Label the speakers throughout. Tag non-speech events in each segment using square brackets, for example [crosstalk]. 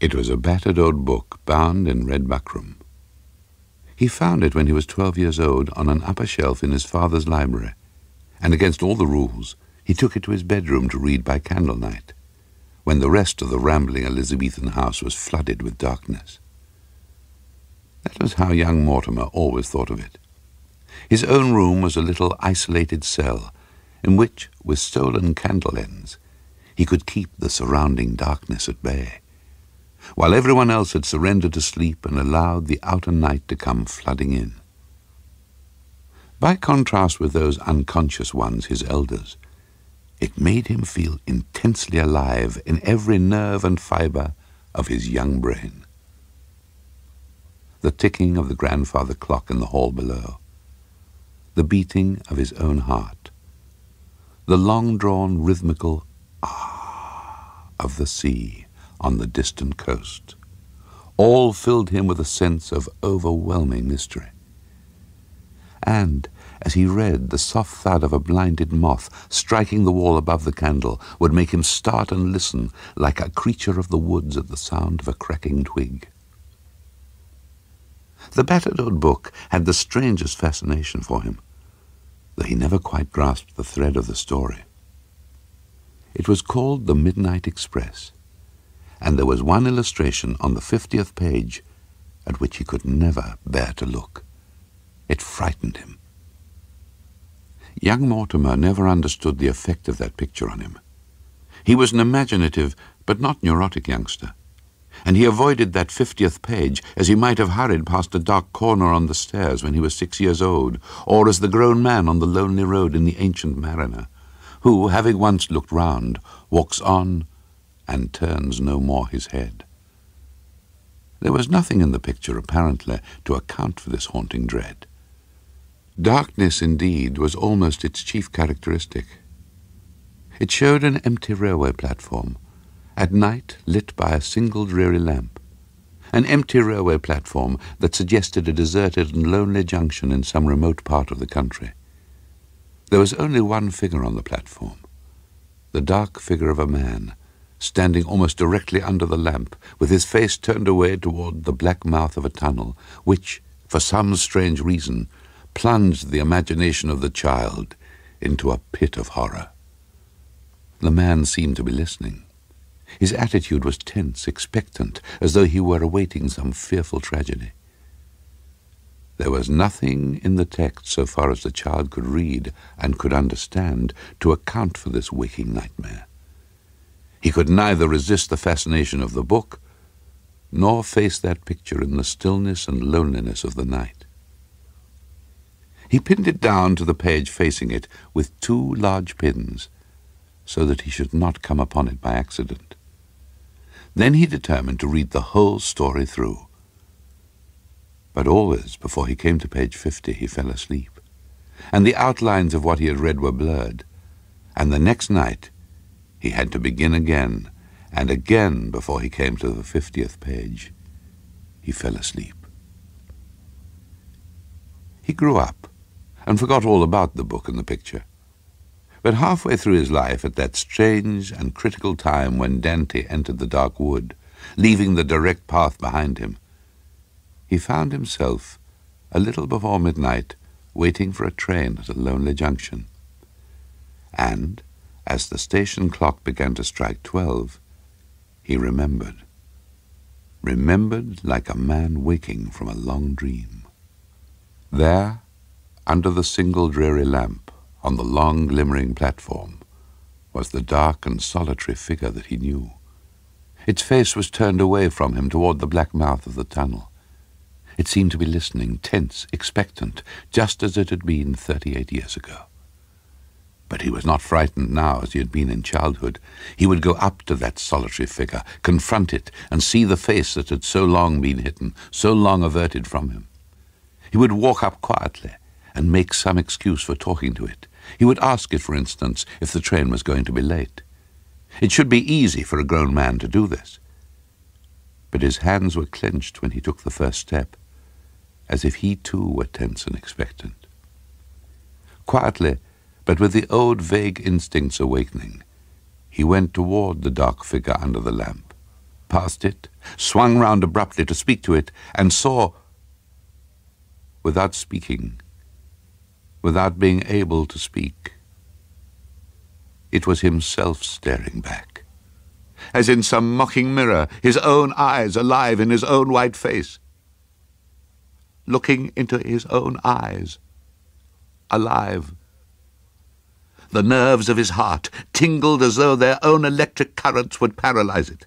Speaker 1: It was a battered old book bound in red buckram. He found it when he was twelve years old on an upper shelf in his father's library, and against all the rules, he took it to his bedroom to read by candlelight, when the rest of the rambling Elizabethan house was flooded with darkness. That was how young Mortimer always thought of it. His own room was a little isolated cell, in which, with stolen candle ends, he could keep the surrounding darkness at bay while everyone else had surrendered to sleep and allowed the outer night to come flooding in. By contrast with those unconscious ones, his elders, it made him feel intensely alive in every nerve and fibre of his young brain. The ticking of the grandfather clock in the hall below, the beating of his own heart, the long-drawn rhythmical ah of the sea, on the distant coast. All filled him with a sense of overwhelming mystery. And, as he read, the soft thud of a blinded moth striking the wall above the candle would make him start and listen like a creature of the woods at the sound of a cracking twig. The battered old book had the strangest fascination for him, though he never quite grasped the thread of the story. It was called The Midnight Express, and there was one illustration on the fiftieth page at which he could never bear to look. It frightened him. Young Mortimer never understood the effect of that picture on him. He was an imaginative but not neurotic youngster, and he avoided that fiftieth page as he might have hurried past a dark corner on the stairs when he was six years old, or as the grown man on the lonely road in the Ancient Mariner, who, having once looked round, walks on and turns no more his head. There was nothing in the picture, apparently, to account for this haunting dread. Darkness, indeed, was almost its chief characteristic. It showed an empty railway platform, at night lit by a single dreary lamp, an empty railway platform that suggested a deserted and lonely junction in some remote part of the country. There was only one figure on the platform, the dark figure of a man, standing almost directly under the lamp, with his face turned away toward the black mouth of a tunnel, which, for some strange reason, plunged the imagination of the child into a pit of horror. The man seemed to be listening. His attitude was tense, expectant, as though he were awaiting some fearful tragedy. There was nothing in the text, so far as the child could read and could understand, to account for this waking nightmare. He could neither resist the fascination of the book nor face that picture in the stillness and loneliness of the night. He pinned it down to the page facing it with two large pins so that he should not come upon it by accident. Then he determined to read the whole story through. But always, before he came to page 50, he fell asleep, and the outlines of what he had read were blurred, and the next night he had to begin again and again before he came to the fiftieth page. He fell asleep. He grew up and forgot all about the book and the picture. But halfway through his life, at that strange and critical time when Dante entered the dark wood, leaving the direct path behind him, he found himself, a little before midnight, waiting for a train at a lonely junction. And, as the station clock began to strike twelve, he remembered. Remembered like a man waking from a long dream. There, under the single dreary lamp, on the long glimmering platform, was the dark and solitary figure that he knew. Its face was turned away from him toward the black mouth of the tunnel. It seemed to be listening, tense, expectant, just as it had been thirty-eight years ago. But he was not frightened now as he had been in childhood. He would go up to that solitary figure, confront it, and see the face that had so long been hidden, so long averted from him. He would walk up quietly and make some excuse for talking to it. He would ask it, for instance, if the train was going to be late. It should be easy for a grown man to do this. But his hands were clenched when he took the first step, as if he too were tense and expectant. Quietly, but with the old vague instincts awakening, he went toward the dark figure under the lamp. past it, swung round abruptly to speak to it, and saw, without speaking, without being able to speak, it was himself staring back, as in some mocking mirror, his own eyes alive in his own white face. Looking into his own eyes, alive. The nerves of his heart tingled as though their own electric currents would paralyze it.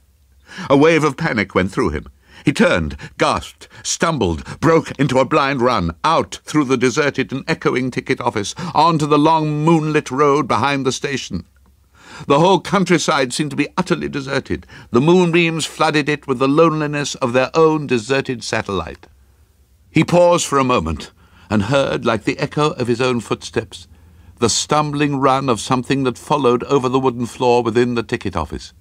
Speaker 1: A wave of panic went through him. He turned, gasped, stumbled, broke into a blind run, out through the deserted and echoing ticket office, onto the long moonlit road behind the station. The whole countryside seemed to be utterly deserted. The moonbeams flooded it with the loneliness of their own deserted satellite. He paused for a moment and heard, like the echo of his own footsteps, the stumbling run of something that followed over the wooden floor within the ticket office.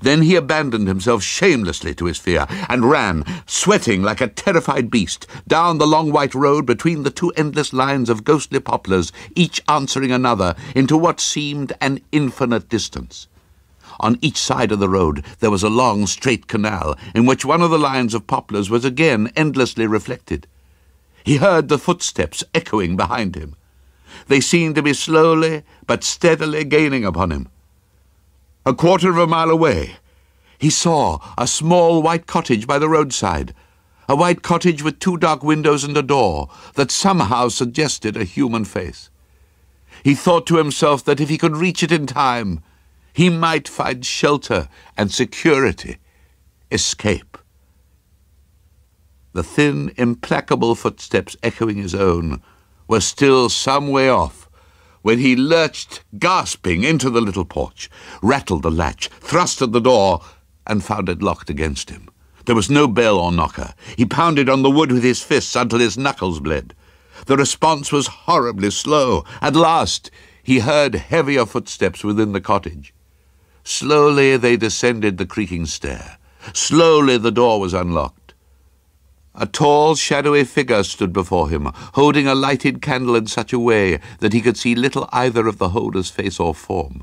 Speaker 1: Then he abandoned himself shamelessly to his fear and ran, sweating like a terrified beast, down the long white road between the two endless lines of ghostly poplars, each answering another, into what seemed an infinite distance. On each side of the road there was a long straight canal, in which one of the lines of poplars was again endlessly reflected. He heard the footsteps echoing behind him. They seemed to be slowly but steadily gaining upon him. A quarter of a mile away, he saw a small white cottage by the roadside, a white cottage with two dark windows and a door that somehow suggested a human face. He thought to himself that if he could reach it in time, he might find shelter and security, escape. The thin, implacable footsteps echoing his own were still some way off when he lurched, gasping, into the little porch, rattled the latch, thrust at the door, and found it locked against him. There was no bell or knocker. He pounded on the wood with his fists until his knuckles bled. The response was horribly slow. At last, he heard heavier footsteps within the cottage. Slowly they descended the creaking stair. Slowly the door was unlocked. A tall, shadowy figure stood before him, holding a lighted candle in such a way that he could see little either of the holder's face or form.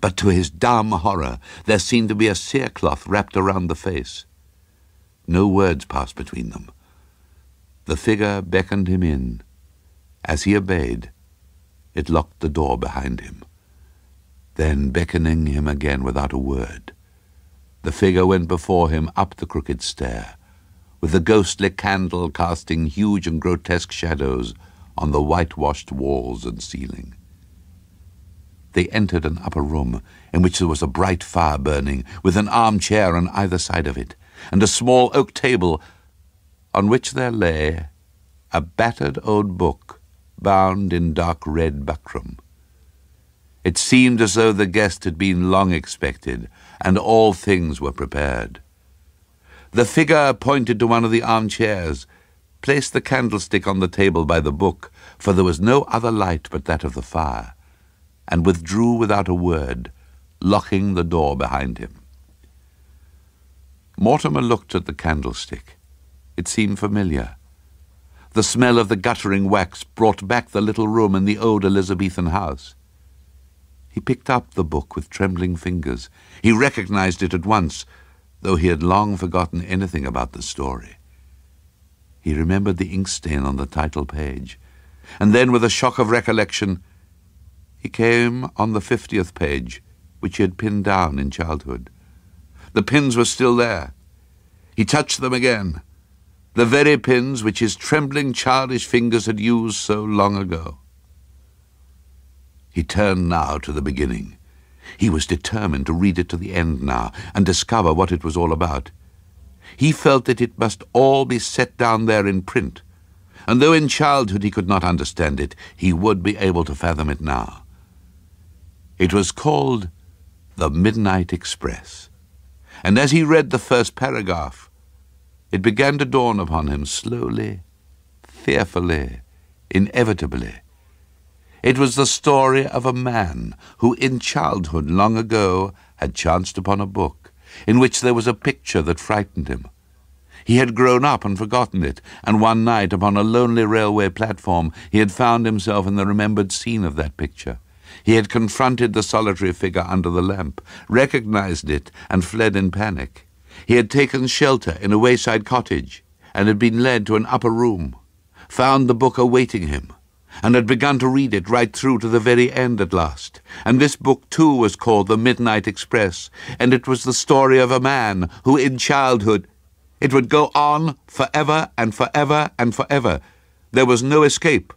Speaker 1: But to his dumb horror, there seemed to be a cerecloth wrapped around the face. No words passed between them. The figure beckoned him in. As he obeyed, it locked the door behind him. Then, beckoning him again without a word, the figure went before him up the crooked stair with the ghostly candle casting huge and grotesque shadows on the whitewashed walls and ceiling. They entered an upper room in which there was a bright fire burning, with an armchair on either side of it, and a small oak table on which there lay a battered old book bound in dark red buckram. It seemed as though the guest had been long expected, and all things were prepared. The figure pointed to one of the armchairs, placed the candlestick on the table by the book, for there was no other light but that of the fire, and withdrew without a word, locking the door behind him. Mortimer looked at the candlestick. It seemed familiar. The smell of the guttering wax brought back the little room in the old Elizabethan house. He picked up the book with trembling fingers. He recognized it at once though he had long forgotten anything about the story. He remembered the ink stain on the title page, and then, with a shock of recollection, he came on the fiftieth page, which he had pinned down in childhood. The pins were still there. He touched them again, the very pins which his trembling childish fingers had used so long ago. He turned now to the beginning. He was determined to read it to the end now and discover what it was all about. He felt that it must all be set down there in print, and though in childhood he could not understand it, he would be able to fathom it now. It was called The Midnight Express, and as he read the first paragraph, it began to dawn upon him slowly, fearfully, inevitably, it was the story of a man who in childhood long ago had chanced upon a book in which there was a picture that frightened him. He had grown up and forgotten it, and one night upon a lonely railway platform he had found himself in the remembered scene of that picture. He had confronted the solitary figure under the lamp, recognized it, and fled in panic. He had taken shelter in a wayside cottage and had been led to an upper room, found the book awaiting him, and had begun to read it right through to the very end at last. And this book too was called The Midnight Express, and it was the story of a man who in childhood it would go on forever and forever and forever. There was no escape.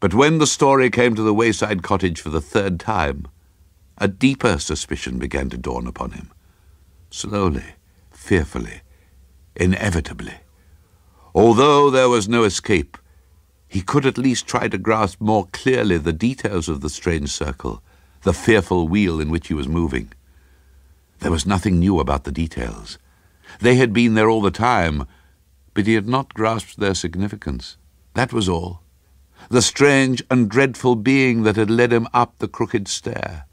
Speaker 1: But when the story came to the wayside cottage for the third time, a deeper suspicion began to dawn upon him. Slowly, fearfully, inevitably. Although there was no escape, he could at least try to grasp more clearly the details of the strange circle, the fearful wheel in which he was moving. There was nothing new about the details. They had been there all the time, but he had not grasped their significance. That was all. The strange and dreadful being that had led him up the crooked stair.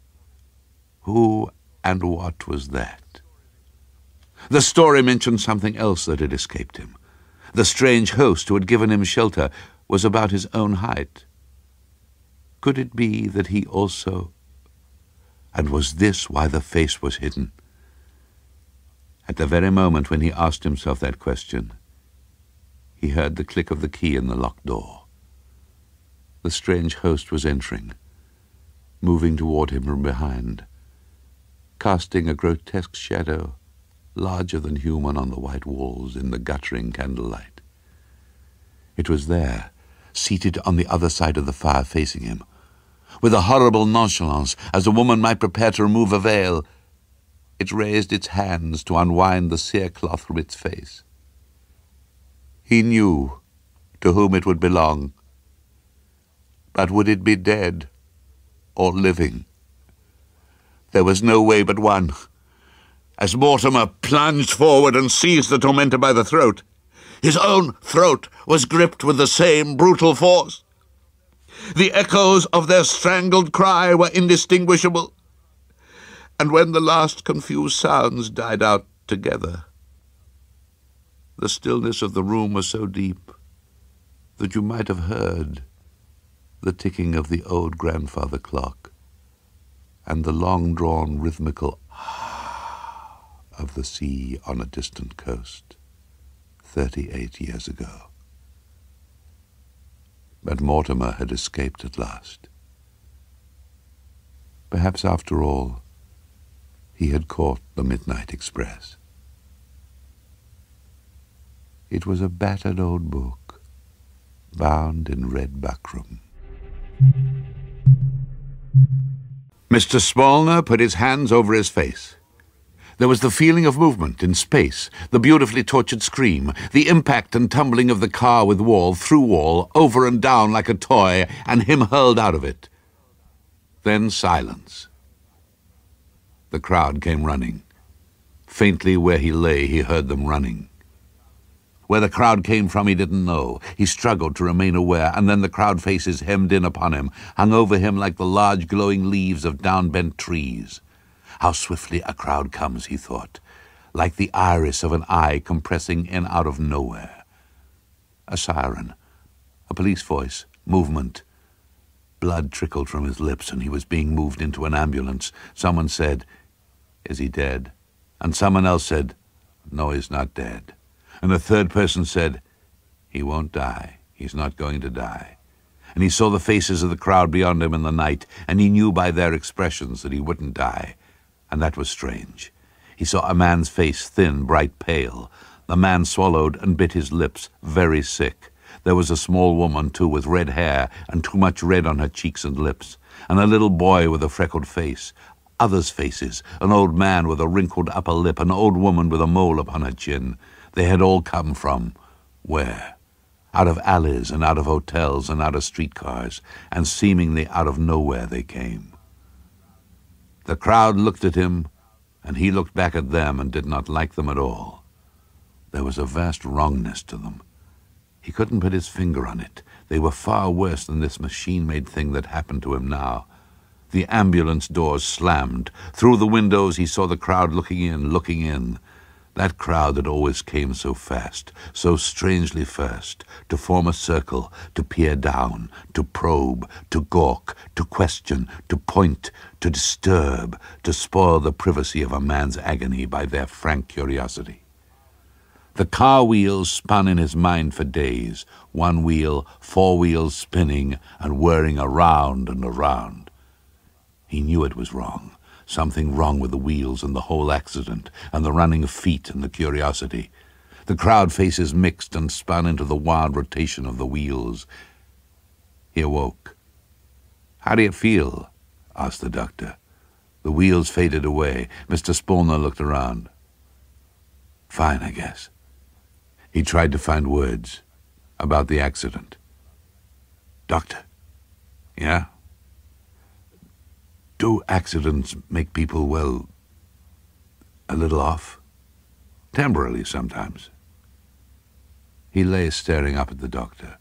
Speaker 1: Who and what was that? The story mentioned something else that had escaped him. The strange host who had given him shelter was about his own height. Could it be that he also... And was this why the face was hidden? At the very moment when he asked himself that question, he heard the click of the key in the locked door. The strange host was entering, moving toward him from behind, casting a grotesque shadow, larger than human, on the white walls in the guttering candlelight. It was there, seated on the other side of the fire facing him, with a horrible nonchalance, as a woman might prepare to remove a veil, it raised its hands to unwind the cerecloth from its face. He knew to whom it would belong, but would it be dead or living? There was no way but one. As Mortimer plunged forward and seized the tormentor by the throat, his own throat was gripped with the same brutal force. The echoes of their strangled cry were indistinguishable and when the last confused sounds died out together, the stillness of the room was so deep that you might have heard the ticking of the old grandfather clock and the long-drawn rhythmical ah of the sea on a distant coast 38 years ago. But Mortimer had escaped at last. Perhaps after all, he had caught the Midnight Express. It was a battered old book, bound in red buckram. Mr. Spallner put his hands over his face. There was the feeling of movement in space, the beautifully tortured scream, the impact and tumbling of the car with wall, through wall, over and down like a toy, and him hurled out of it. Then silence. The crowd came running. Faintly where he lay, he heard them running. Where the crowd came from, he didn't know. He struggled to remain aware, and then the crowd faces hemmed in upon him, hung over him like the large glowing leaves of down-bent trees. How swiftly a crowd comes, he thought, like the iris of an eye compressing in out of nowhere. A siren, a police voice, movement. Blood trickled from his lips, and he was being moved into an ambulance. Someone said, is he dead? And someone else said, No, he's not dead. And a third person said, He won't die. He's not going to die. And he saw the faces of the crowd beyond him in the night, and he knew by their expressions that he wouldn't die. And that was strange. He saw a man's face, thin, bright, pale. The man swallowed and bit his lips, very sick. There was a small woman, too, with red hair and too much red on her cheeks and lips, and a little boy with a freckled face, others' faces, an old man with a wrinkled upper lip, an old woman with a mole upon her chin. They had all come from where? Out of alleys and out of hotels and out of streetcars, and seemingly out of nowhere they came. The crowd looked at him, and he looked back at them and did not like them at all. There was a vast wrongness to them. He couldn't put his finger on it. They were far worse than this machine-made thing that happened to him now. The ambulance doors slammed. Through the windows he saw the crowd looking in, looking in. That crowd that always came so fast, so strangely first, to form a circle, to peer down, to probe, to gawk, to question, to point, to disturb, to spoil the privacy of a man's agony by their frank curiosity. The car wheels spun in his mind for days, one wheel, four wheels spinning and whirring around and around. He knew it was wrong. Something wrong with the wheels and the whole accident, and the running of feet and the curiosity. The crowd faces mixed and spun into the wild rotation of the wheels. He awoke. How do you feel? asked the doctor. The wheels faded away. Mr. Spallner looked around. Fine, I guess. He tried to find words about the accident. Doctor. Yeah? Do accidents make people, well, a little off? Temporarily, sometimes. He lay staring up at the doctor.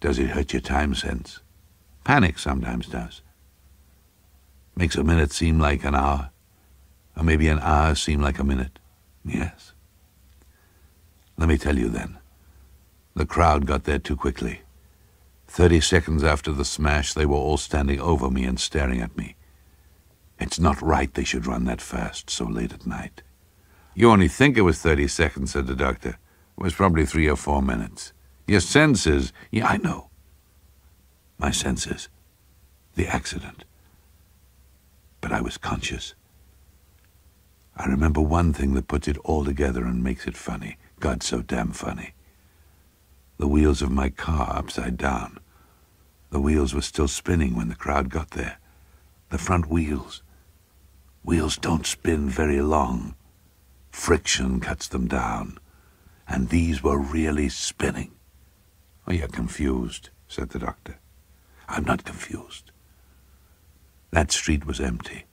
Speaker 1: Does it hurt your time sense? Panic sometimes does. Makes a minute seem like an hour, or maybe an hour seem like a minute. Yes. Let me tell you then. The crowd got there too quickly. Thirty seconds after the smash, they were all standing over me and staring at me. It's not right they should run that fast so late at night. You only think it was thirty seconds, said the doctor. It was probably three or four minutes. Your senses. Yeah, I know. My senses. The accident. But I was conscious. I remember one thing that puts it all together and makes it funny. God, so damn funny the wheels of my car upside down. The wheels were still spinning when the crowd got there. The front wheels. Wheels don't spin very long. Friction cuts them down. And these were really spinning. Oh, you're confused, said the doctor. I'm not confused. That street was empty.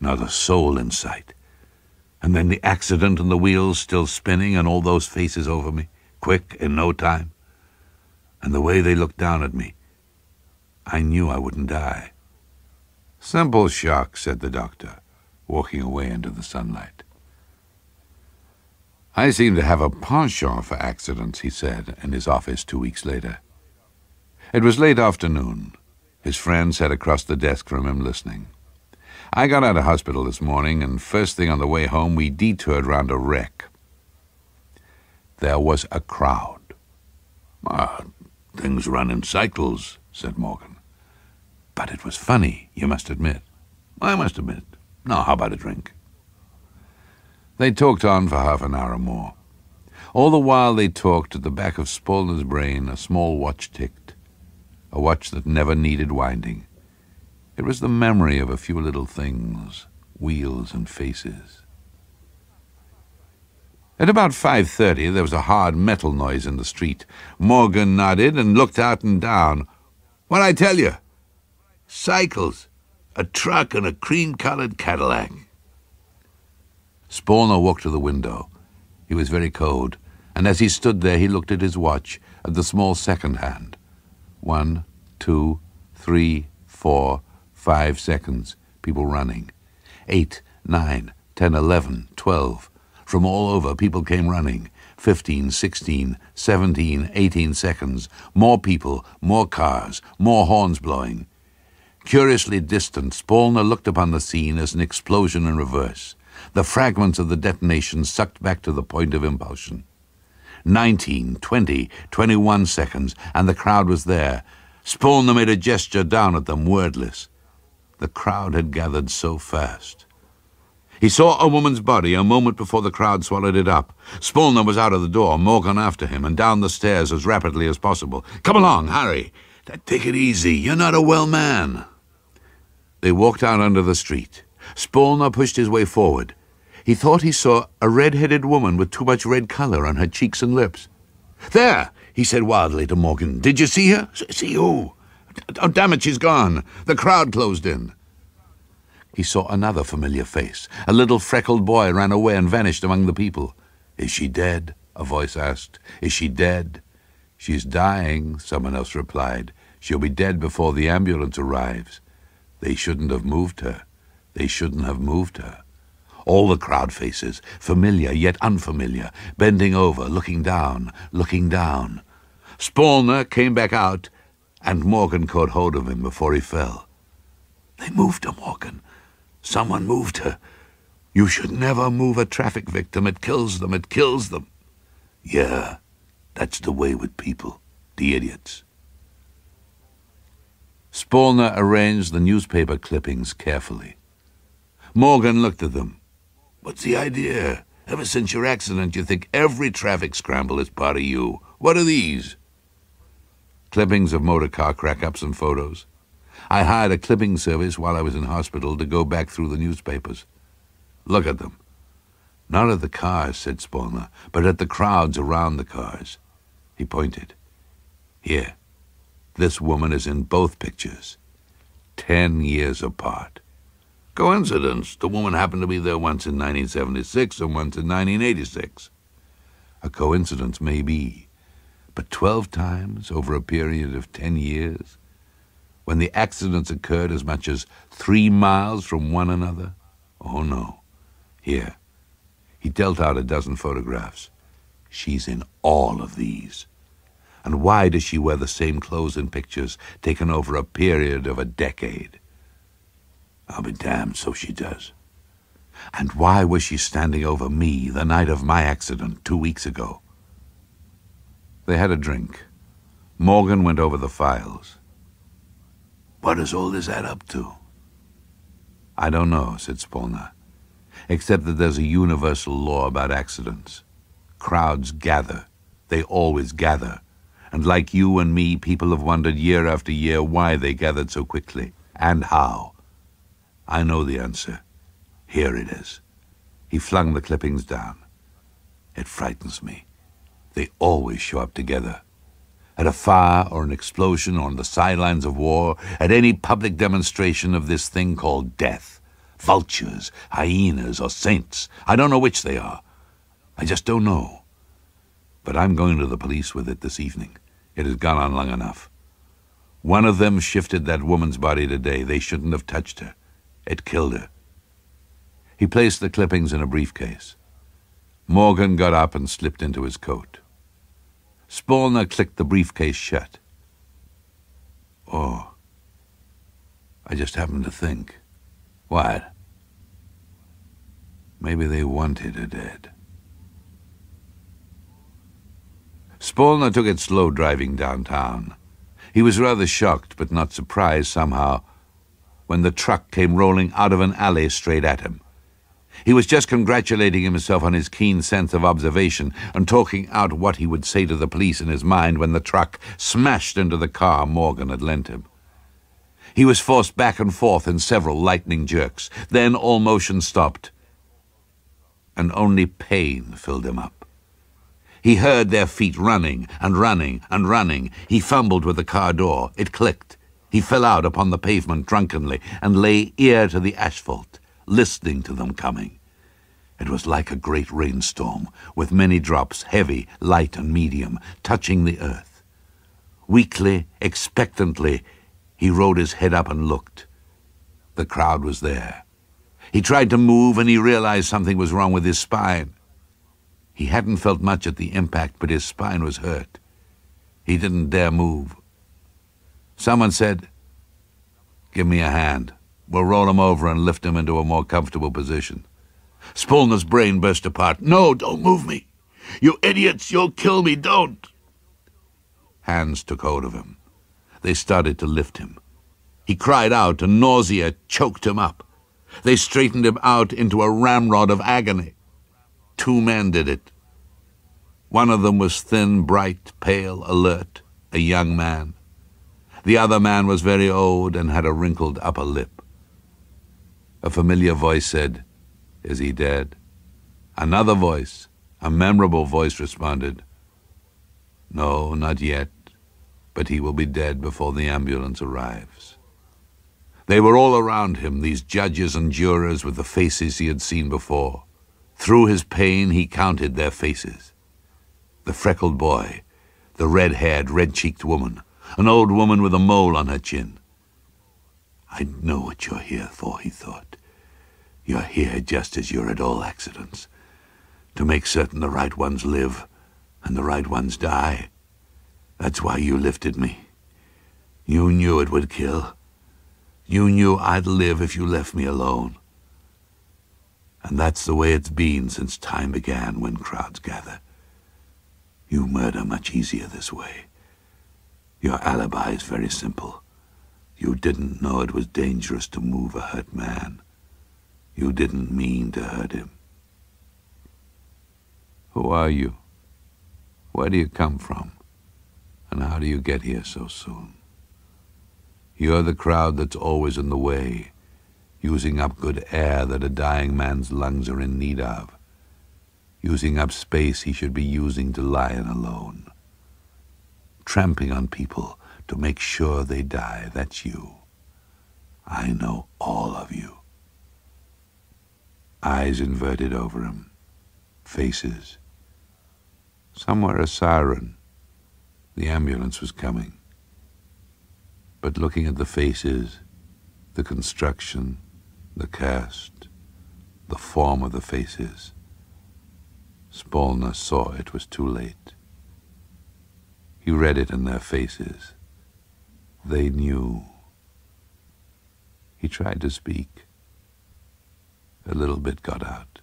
Speaker 1: Not a soul in sight. And then the accident and the wheels still spinning and all those faces over me, quick, in no time and the way they looked down at me. I knew I wouldn't die. Simple shock, said the doctor, walking away into the sunlight. I seem to have a penchant for accidents, he said in his office two weeks later. It was late afternoon. His friend sat across the desk from him listening. I got out of hospital this morning, and first thing on the way home we detoured round a wreck. There was a crowd. Ah, Things run in cycles, said Morgan. But it was funny, you must admit. I must admit. Now, how about a drink? They talked on for half an hour or more. All the while they talked, at the back of Spallner's brain a small watch ticked, a watch that never needed winding. It was the memory of a few little things, wheels and faces. At about 5.30 there was a hard metal noise in the street. Morgan nodded and looked out and down. What I tell you? Cycles. A truck and a cream-coloured Cadillac. Spallner walked to the window. He was very cold, and as he stood there he looked at his watch, at the small second hand. One, two, three, four, five seconds. People running. Eight, nine, ten, eleven, twelve. From all over, people came running. Fifteen, sixteen, seventeen, eighteen seconds. More people, more cars, more horns blowing. Curiously distant, Spallner looked upon the scene as an explosion in reverse. The fragments of the detonation sucked back to the point of impulsion. Nineteen, twenty, twenty-one seconds, and the crowd was there. Spallner made a gesture down at them, wordless. The crowd had gathered so fast. He saw a woman's body a moment before the crowd swallowed it up. Spallner was out of the door, Morgan after him, and down the stairs as rapidly as possible. Come along, Harry. Take it easy. You're not a well man. They walked out under the street. Spallner pushed his way forward. He thought he saw a red-headed woman with too much red color on her cheeks and lips. There, he said wildly to Morgan. Did you see her? See who? Oh, damn it, she's gone. The crowd closed in. He saw another familiar face. A little freckled boy ran away and vanished among the people. Is she dead? A voice asked. Is she dead? She's dying, someone else replied. She'll be dead before the ambulance arrives. They shouldn't have moved her. They shouldn't have moved her. All the crowd faces, familiar yet unfamiliar, bending over, looking down, looking down. Spallner came back out, and Morgan caught hold of him before he fell. They moved her, Morgan. Someone moved her. You should never move a traffic victim. It kills them. It kills them. Yeah, that's the way with people, the idiots. Spallner arranged the newspaper clippings carefully. Morgan looked at them. What's the idea? Ever since your accident, you think every traffic scramble is part of you. What are these? Clippings of motor car crack-ups and photos. I hired a clipping service while I was in hospital to go back through the newspapers. Look at them. Not at the cars, said Spallner, but at the crowds around the cars. He pointed. Here. This woman is in both pictures. Ten years apart. Coincidence. The woman happened to be there once in 1976 and once in 1986. A coincidence may be, but twelve times over a period of ten years, when the accidents occurred as much as three miles from one another? Oh, no. Here. He dealt out a dozen photographs. She's in all of these. And why does she wear the same clothes in pictures taken over a period of a decade? I'll be damned, so she does. And why was she standing over me the night of my accident two weeks ago? They had a drink. Morgan went over the files. What does all this add up to? I don't know, said Spallner, except that there's a universal law about accidents. Crowds gather. They always gather. And like you and me, people have wondered year after year why they gathered so quickly, and how. I know the answer. Here it is. He flung the clippings down. It frightens me. They always show up together. At a fire or an explosion or on the sidelines of war, at any public demonstration of this thing called death. Vultures, hyenas, or saints. I don't know which they are. I just don't know. But I'm going to the police with it this evening. It has gone on long enough. One of them shifted that woman's body today. They shouldn't have touched her. It killed her. He placed the clippings in a briefcase. Morgan got up and slipped into his coat. Spallner clicked the briefcase shut. Oh, I just happened to think. What? Maybe they wanted her dead. Spallner took it slow driving downtown. He was rather shocked, but not surprised somehow, when the truck came rolling out of an alley straight at him. He was just congratulating himself on his keen sense of observation and talking out what he would say to the police in his mind when the truck smashed into the car Morgan had lent him. He was forced back and forth in several lightning jerks. Then all motion stopped, and only pain filled him up. He heard their feet running and running and running. He fumbled with the car door. It clicked. He fell out upon the pavement drunkenly and lay ear to the asphalt listening to them coming. It was like a great rainstorm, with many drops, heavy, light, and medium, touching the earth. Weakly, expectantly, he rode his head up and looked. The crowd was there. He tried to move, and he realized something was wrong with his spine. He hadn't felt much at the impact, but his spine was hurt. He didn't dare move. Someone said, Give me a hand. We'll roll him over and lift him into a more comfortable position. Spallner's brain burst apart. No, don't move me. You idiots, you'll kill me, don't. Hands took hold of him. They started to lift him. He cried out, and nausea choked him up. They straightened him out into a ramrod of agony. Two men did it. One of them was thin, bright, pale, alert, a young man. The other man was very old and had a wrinkled upper lip. A familiar voice said, Is he dead? Another voice, a memorable voice, responded, No, not yet, but he will be dead before the ambulance arrives. They were all around him, these judges and jurors with the faces he had seen before. Through his pain, he counted their faces. The freckled boy, the red-haired, red-cheeked woman, an old woman with a mole on her chin. I know what you're here for, he thought.
Speaker 2: You're here just as you're at all accidents, to make certain the right ones live and the right ones die. That's why you lifted me. You knew it would kill. You knew I'd live if you left me alone. And that's the way it's been since time began when crowds gather. You murder much easier this way. Your alibi is very simple. You didn't know it was dangerous to move a hurt man. You didn't mean to hurt him.
Speaker 1: Who are you? Where do you come from? And how do you get here so soon? You're the crowd that's always in the way, using up good air that a dying man's lungs are in need of, using up space he should be using to lie in alone, tramping on people to make sure they die. That's you. I know all of you. Eyes inverted over him, faces. Somewhere a siren. The ambulance was coming. But looking at the faces, the construction, the cast, the form of the faces. Spallner saw it was too late. He read it in their faces. They knew. He tried to speak. A little bit got out.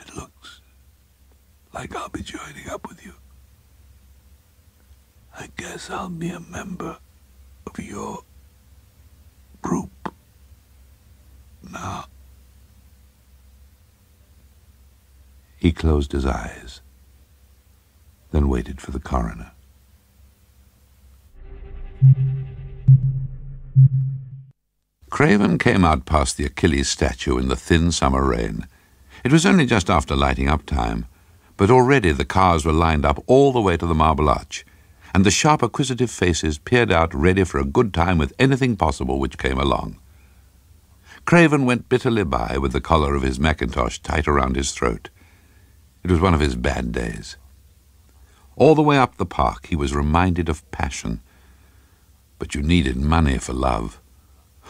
Speaker 2: It looks like I'll be joining up with you. I guess I'll be a member of your group now.
Speaker 1: He closed his eyes, then waited for the coroner. Craven came out past the Achilles statue in the thin summer rain. It was only just after lighting up time, but already the cars were lined up all the way to the Marble Arch, and the sharp, acquisitive faces peered out ready for a good time with anything possible which came along. Craven went bitterly by with the collar of his mackintosh tight around his throat. It was one of his bad days. All the way up the park he was reminded of passion. But you needed money for love.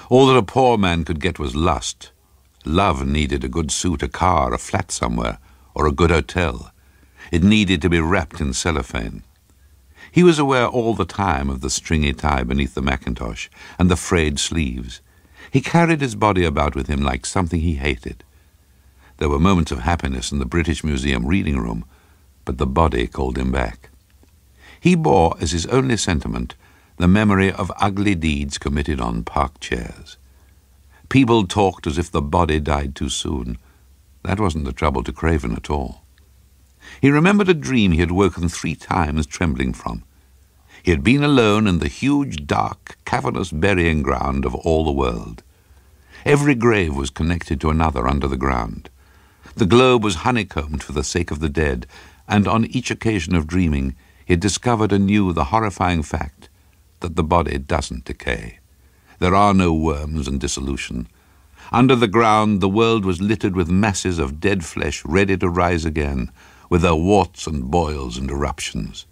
Speaker 1: All that a poor man could get was lust. Love needed a good suit, a car, a flat somewhere, or a good hotel. It needed to be wrapped in cellophane. He was aware all the time of the stringy tie beneath the mackintosh and the frayed sleeves. He carried his body about with him like something he hated. There were moments of happiness in the British Museum reading room, but the body called him back. He bore as his only sentiment the memory of ugly deeds committed on park chairs. People talked as if the body died too soon. That wasn't the trouble to Craven at all. He remembered a dream he had woken three times trembling from. He had been alone in the huge, dark, cavernous burying ground of all the world. Every grave was connected to another under the ground. The globe was honeycombed for the sake of the dead, and on each occasion of dreaming he had discovered anew the horrifying fact that the body doesn't decay. There are no worms and dissolution. Under the ground the world was littered with masses of dead flesh ready to rise again, with their warts and boils and eruptions.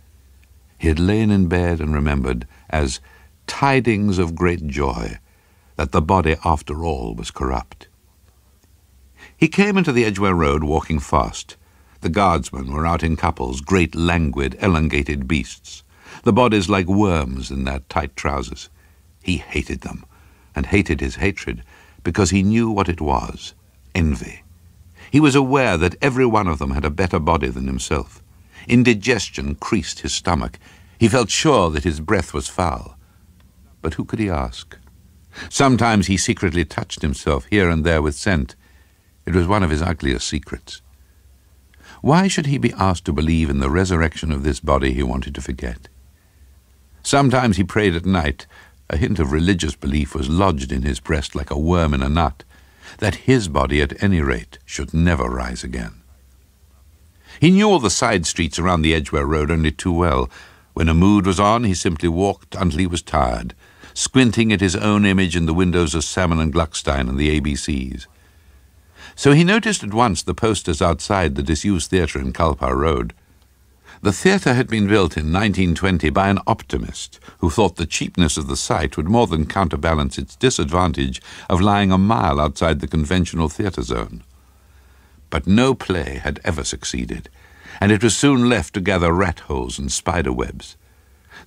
Speaker 1: He had lain in bed and remembered, as tidings of great joy, that the body after all was corrupt. He came into the Edgware Road walking fast. The guardsmen were out in couples, great languid, elongated beasts, the bodies like worms in their tight trousers. He hated them, and hated his hatred, because he knew what it was envy. He was aware that every one of them had a better body than himself. Indigestion creased his stomach. He felt sure that his breath was foul. But who could he ask? Sometimes he secretly touched himself here and there with scent. It was one of his ugliest secrets. Why should he be asked to believe in the resurrection of this body he wanted to forget? Sometimes he prayed at night. A hint of religious belief was lodged in his breast like a worm in a nut that his body, at any rate, should never rise again. He knew all the side streets around the Edgware Road only too well. When a mood was on, he simply walked until he was tired, squinting at his own image in the windows of Salmon and Gluckstein and the ABCs. So he noticed at once the posters outside the disused theatre in Culpar Road. The theatre had been built in 1920 by an optimist who thought the cheapness of the site would more than counterbalance its disadvantage of lying a mile outside the conventional theatre zone. But no play had ever succeeded, and it was soon left to gather rat holes and spider webs.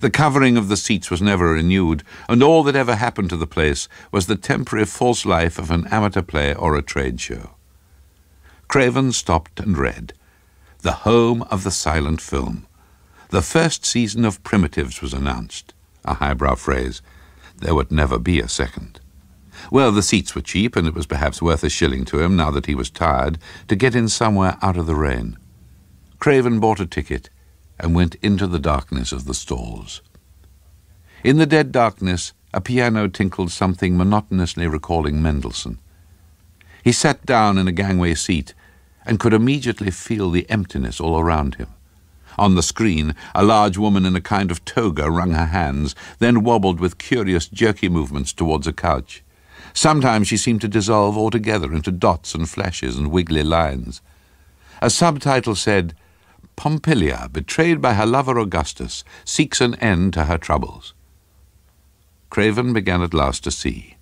Speaker 1: The covering of the seats was never renewed, and all that ever happened to the place was the temporary false life of an amateur play or a trade show. Craven stopped and read the home of the silent film. The first season of Primitives was announced, a highbrow phrase. There would never be a second. Well, the seats were cheap, and it was perhaps worth a shilling to him, now that he was tired, to get in somewhere out of the rain. Craven bought a ticket and went into the darkness of the stalls. In the dead darkness, a piano tinkled something monotonously recalling Mendelssohn. He sat down in a gangway seat and could immediately feel the emptiness all around him. On the screen, a large woman in a kind of toga wrung her hands, then wobbled with curious jerky movements towards a couch. Sometimes she seemed to dissolve altogether into dots and flashes and wiggly lines. A subtitle said, Pompilia, betrayed by her lover Augustus, seeks an end to her troubles. Craven began at last to see.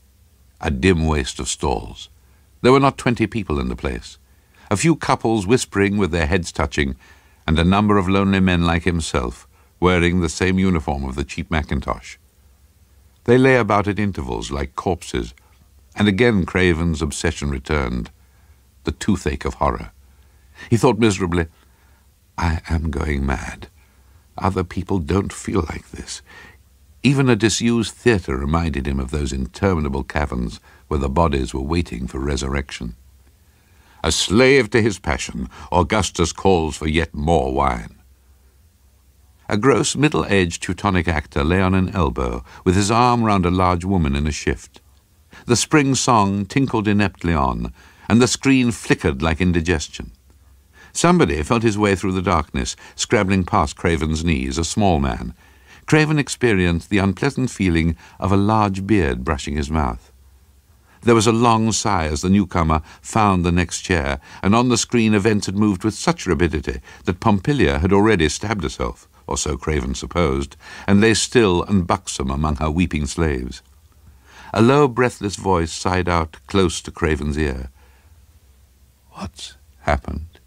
Speaker 1: A dim waste of stalls. There were not twenty people in the place a few couples whispering with their heads touching, and a number of lonely men like himself, wearing the same uniform of the cheap mackintosh. They lay about at intervals like corpses, and again Craven's obsession returned, the toothache of horror. He thought miserably, I am going mad. Other people don't feel like this. Even a disused theatre reminded him of those interminable caverns where the bodies were waiting for resurrection. A slave to his passion, Augustus calls for yet more wine. A gross, middle-aged Teutonic actor lay on an elbow, with his arm round a large woman in a shift. The spring song tinkled ineptly on, and the screen flickered like indigestion. Somebody felt his way through the darkness, scrabbling past Craven's knees, a small man. Craven experienced the unpleasant feeling of a large beard brushing his mouth. There was a long sigh as the newcomer found the next chair, and on the screen events had moved with such rapidity that Pompilia had already stabbed herself, or so Craven supposed, and lay still and buxom among her weeping slaves. A low, breathless voice sighed out close to Craven's ear. What's happened?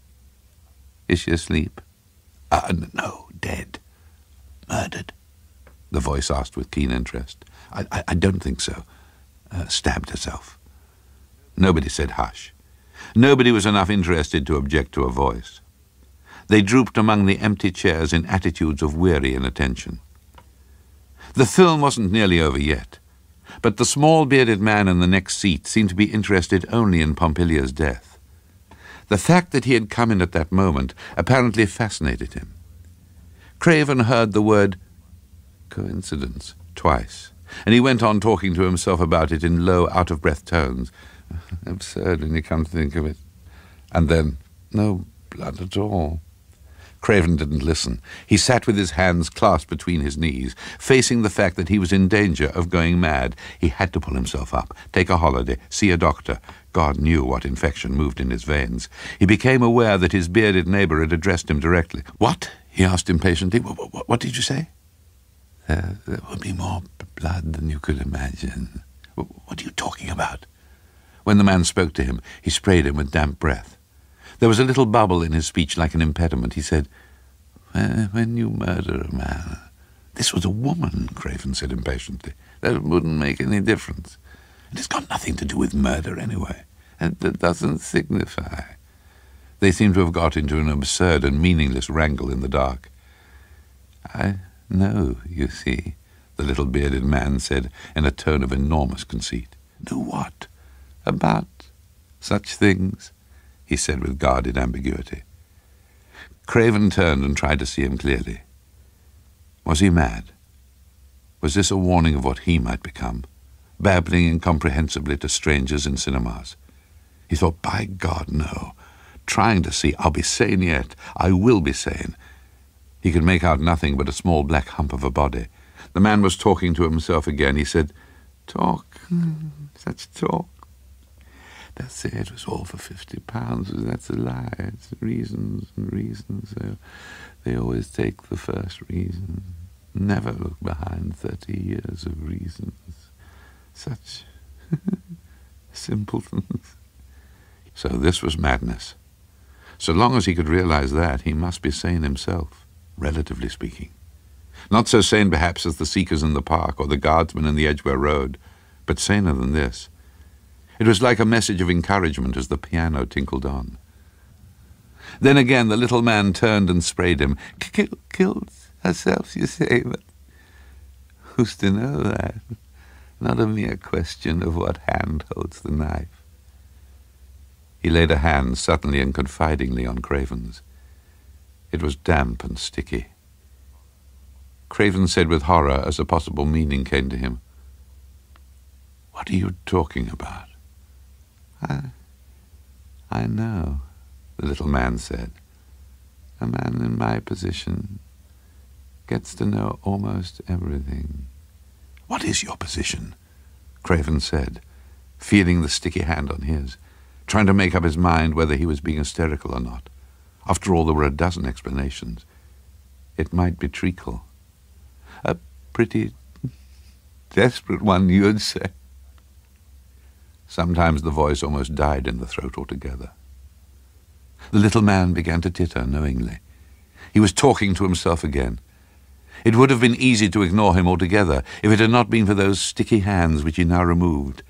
Speaker 1: Is she asleep?
Speaker 2: Uh, no, dead. Murdered.
Speaker 1: The voice asked with keen interest.
Speaker 2: I, I, I don't think so uh, stabbed herself.
Speaker 1: Nobody said hush. Nobody was enough interested to object to a voice. They drooped among the empty chairs in attitudes of weary inattention. The film wasn't nearly over yet, but the small bearded man in the next seat seemed to be interested only in Pompilia's death. The fact that he had come in at that moment apparently fascinated him. Craven heard the word coincidence twice and he went on talking to himself about it in low, out of breath tones. [laughs] Absurd when you come to think of it. And then, no blood at all. Craven didn't listen. He sat with his hands clasped between his knees, facing the fact that he was in danger of going mad. He had to pull himself up, take a holiday, see a doctor. God knew what infection moved in his veins. He became aware that his bearded neighbor had addressed him directly. What? he asked impatiently. What, what, what did you say?
Speaker 2: There, will be more blood than you could imagine.
Speaker 1: What are you talking about? When the man spoke to him, he sprayed him with damp breath. There was a little bubble in his speech like an impediment. He said,
Speaker 2: When you murder a man...
Speaker 1: This was a woman, Craven said impatiently. That wouldn't make any difference.
Speaker 2: And It has got nothing to do with murder anyway.
Speaker 1: And that doesn't signify. They seemed to have got into an absurd and meaningless wrangle in the dark. I know, you see, the little bearded man said in a tone of enormous conceit.
Speaker 2: Do what?
Speaker 1: About such things, he said with guarded ambiguity. Craven turned and tried to see him clearly. Was he mad? Was this a warning of what he might become, babbling incomprehensibly to strangers in cinemas? He thought, by God, no. Trying to see, I'll be sane yet. I will be sane. He could make out nothing but a small black hump of a body. The man was talking to himself again. He said, Talk, mm-hmm. such talk. They'll say it was all for fifty pounds. That's a lie. It's reasons and reasons. So They always take the first reason, never look behind thirty years of reasons. Such [laughs] simpletons. So this was madness. So long as he could realize that, he must be sane himself, relatively speaking. Not so sane, perhaps, as the seekers in the park or the guardsmen in the Edgware Road, but saner than this. It was like a message of encouragement as the piano tinkled on. Then again the little man turned and sprayed him. Kill, killed herself, you say, but who's to know that? Not a mere question of what hand holds the knife. He laid a hand suddenly and confidingly on Craven's. It was damp and sticky. Craven said with horror as a possible meaning came to him, What are you talking about? I, I know the little man said. A man in my position gets to know almost everything. What is your position? Craven said, feeling the sticky hand on his, trying to make up his mind whether he was being hysterical or not. After all, there were a dozen explanations. It might be treacle. A pretty desperate one, you'd say. Sometimes the voice almost died in the throat altogether. The little man began to titter knowingly. He was talking to himself again. It would have been easy to ignore him altogether if it had not been for those sticky hands which he now removed.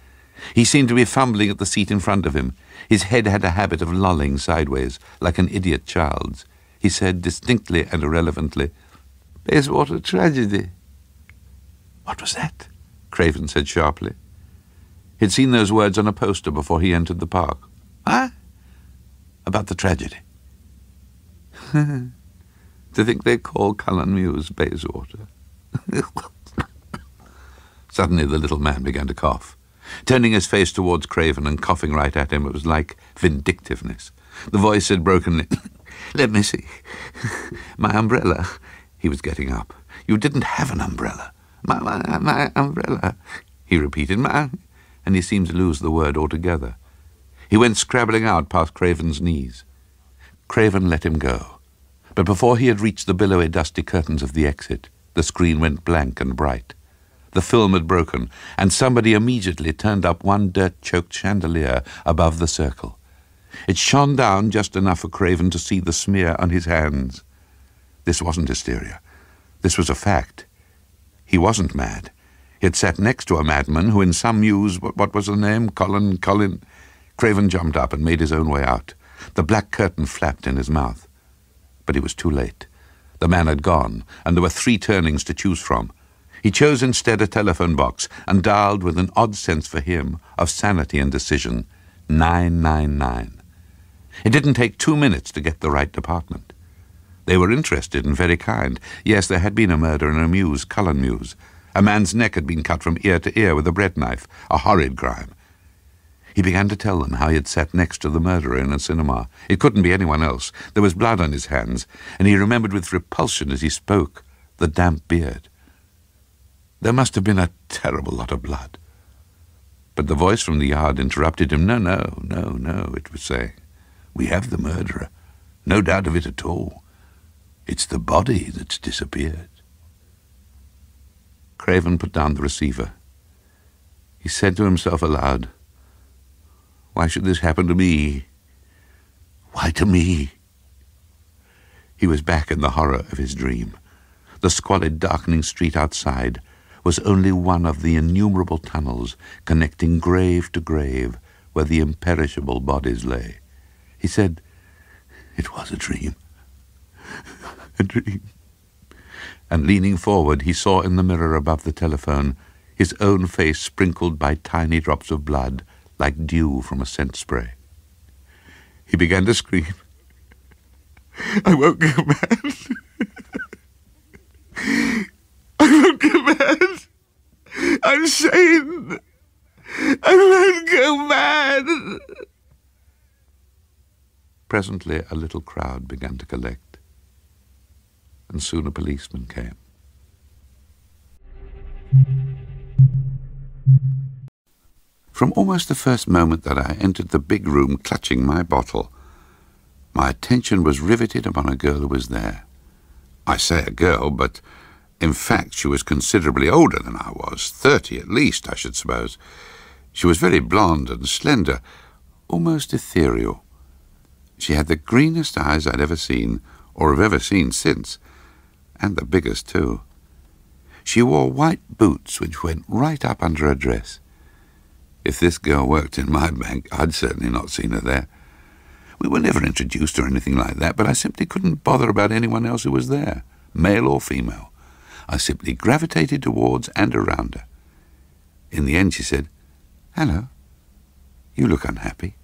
Speaker 1: He seemed to be fumbling at the seat in front of him. His head had a habit of lolling sideways, like an idiot child's. He said distinctly and irrelevantly, Bayswater tragedy. What was that? Craven said sharply. He'd seen those words on a poster before he entered the park. Huh? about the tragedy. [laughs] to think they call Cullen Mews Bayswater. [laughs] Suddenly the little man began to cough. Turning his face towards Craven and coughing right at him, it was like vindictiveness. The voice said brokenly, [coughs] Let me see. [laughs] My umbrella. He was getting up. You didn't have an umbrella. My, my, my umbrella. He repeated, my, and he seemed to lose the word altogether. He went scrabbling out past Craven's knees. Craven let him go. But before he had reached the billowy, dusty curtains of the exit, the screen went blank and bright. The film had broken, and somebody immediately turned up one dirt-choked chandelier above the circle. It shone down just enough for Craven to see the smear on his hands. This wasn't hysteria. This was a fact. He wasn't mad. He had sat next to a madman who in some mews, what, what was the name? Colin, Colin... Craven jumped up and made his own way out. The black curtain flapped in his mouth. But he was too late. The man had gone, and there were three turnings to choose from. He chose instead a telephone box and dialed with an odd sense for him of sanity and decision 999. It didn't take two minutes to get the right department. They were interested and very kind. Yes, there had been a murder in a mews, Cullen Mews. A man's neck had been cut from ear to ear with a bread knife, a horrid crime. He began to tell them how he had sat next to the murderer in a cinema. It couldn't be anyone else. There was blood on his hands, and he remembered with repulsion as he spoke the damp beard. There must have been a terrible lot of blood. But the voice from the yard interrupted him. No, no, no, no, it was saying. We have the murderer. No doubt of it at all. It's the body that's disappeared. Craven put down the receiver. He said to himself aloud, why should this happen to me? Why to me? He was back in the horror of his dream. The squalid, darkening street outside was only one of the innumerable tunnels connecting grave to grave where the imperishable bodies lay. He said, It was a dream. A dream. And leaning forward, he saw in the mirror above the telephone his own face sprinkled by tiny drops of blood like dew from a scent spray. He began to scream. I won't go mad. [laughs] I won't go mad. I'm sane. I won't go mad. Presently, a little crowd began to collect, and soon a policeman came. From almost the first moment that I entered the big room clutching my bottle, my attention was riveted upon a girl who was there. I say a girl, but in fact she was considerably older than I was, thirty at least, I should suppose. She was very blonde and slender, almost ethereal. She had the greenest eyes I'd ever seen, or have ever seen since, and the biggest too. She wore white boots which went right up under her dress. If this girl worked in my bank, I'd certainly not seen her there. We were never introduced or anything like that, but I simply couldn't bother about anyone else who was there, male or female. I simply gravitated towards and around her. In the end, she said, Hello. You look unhappy.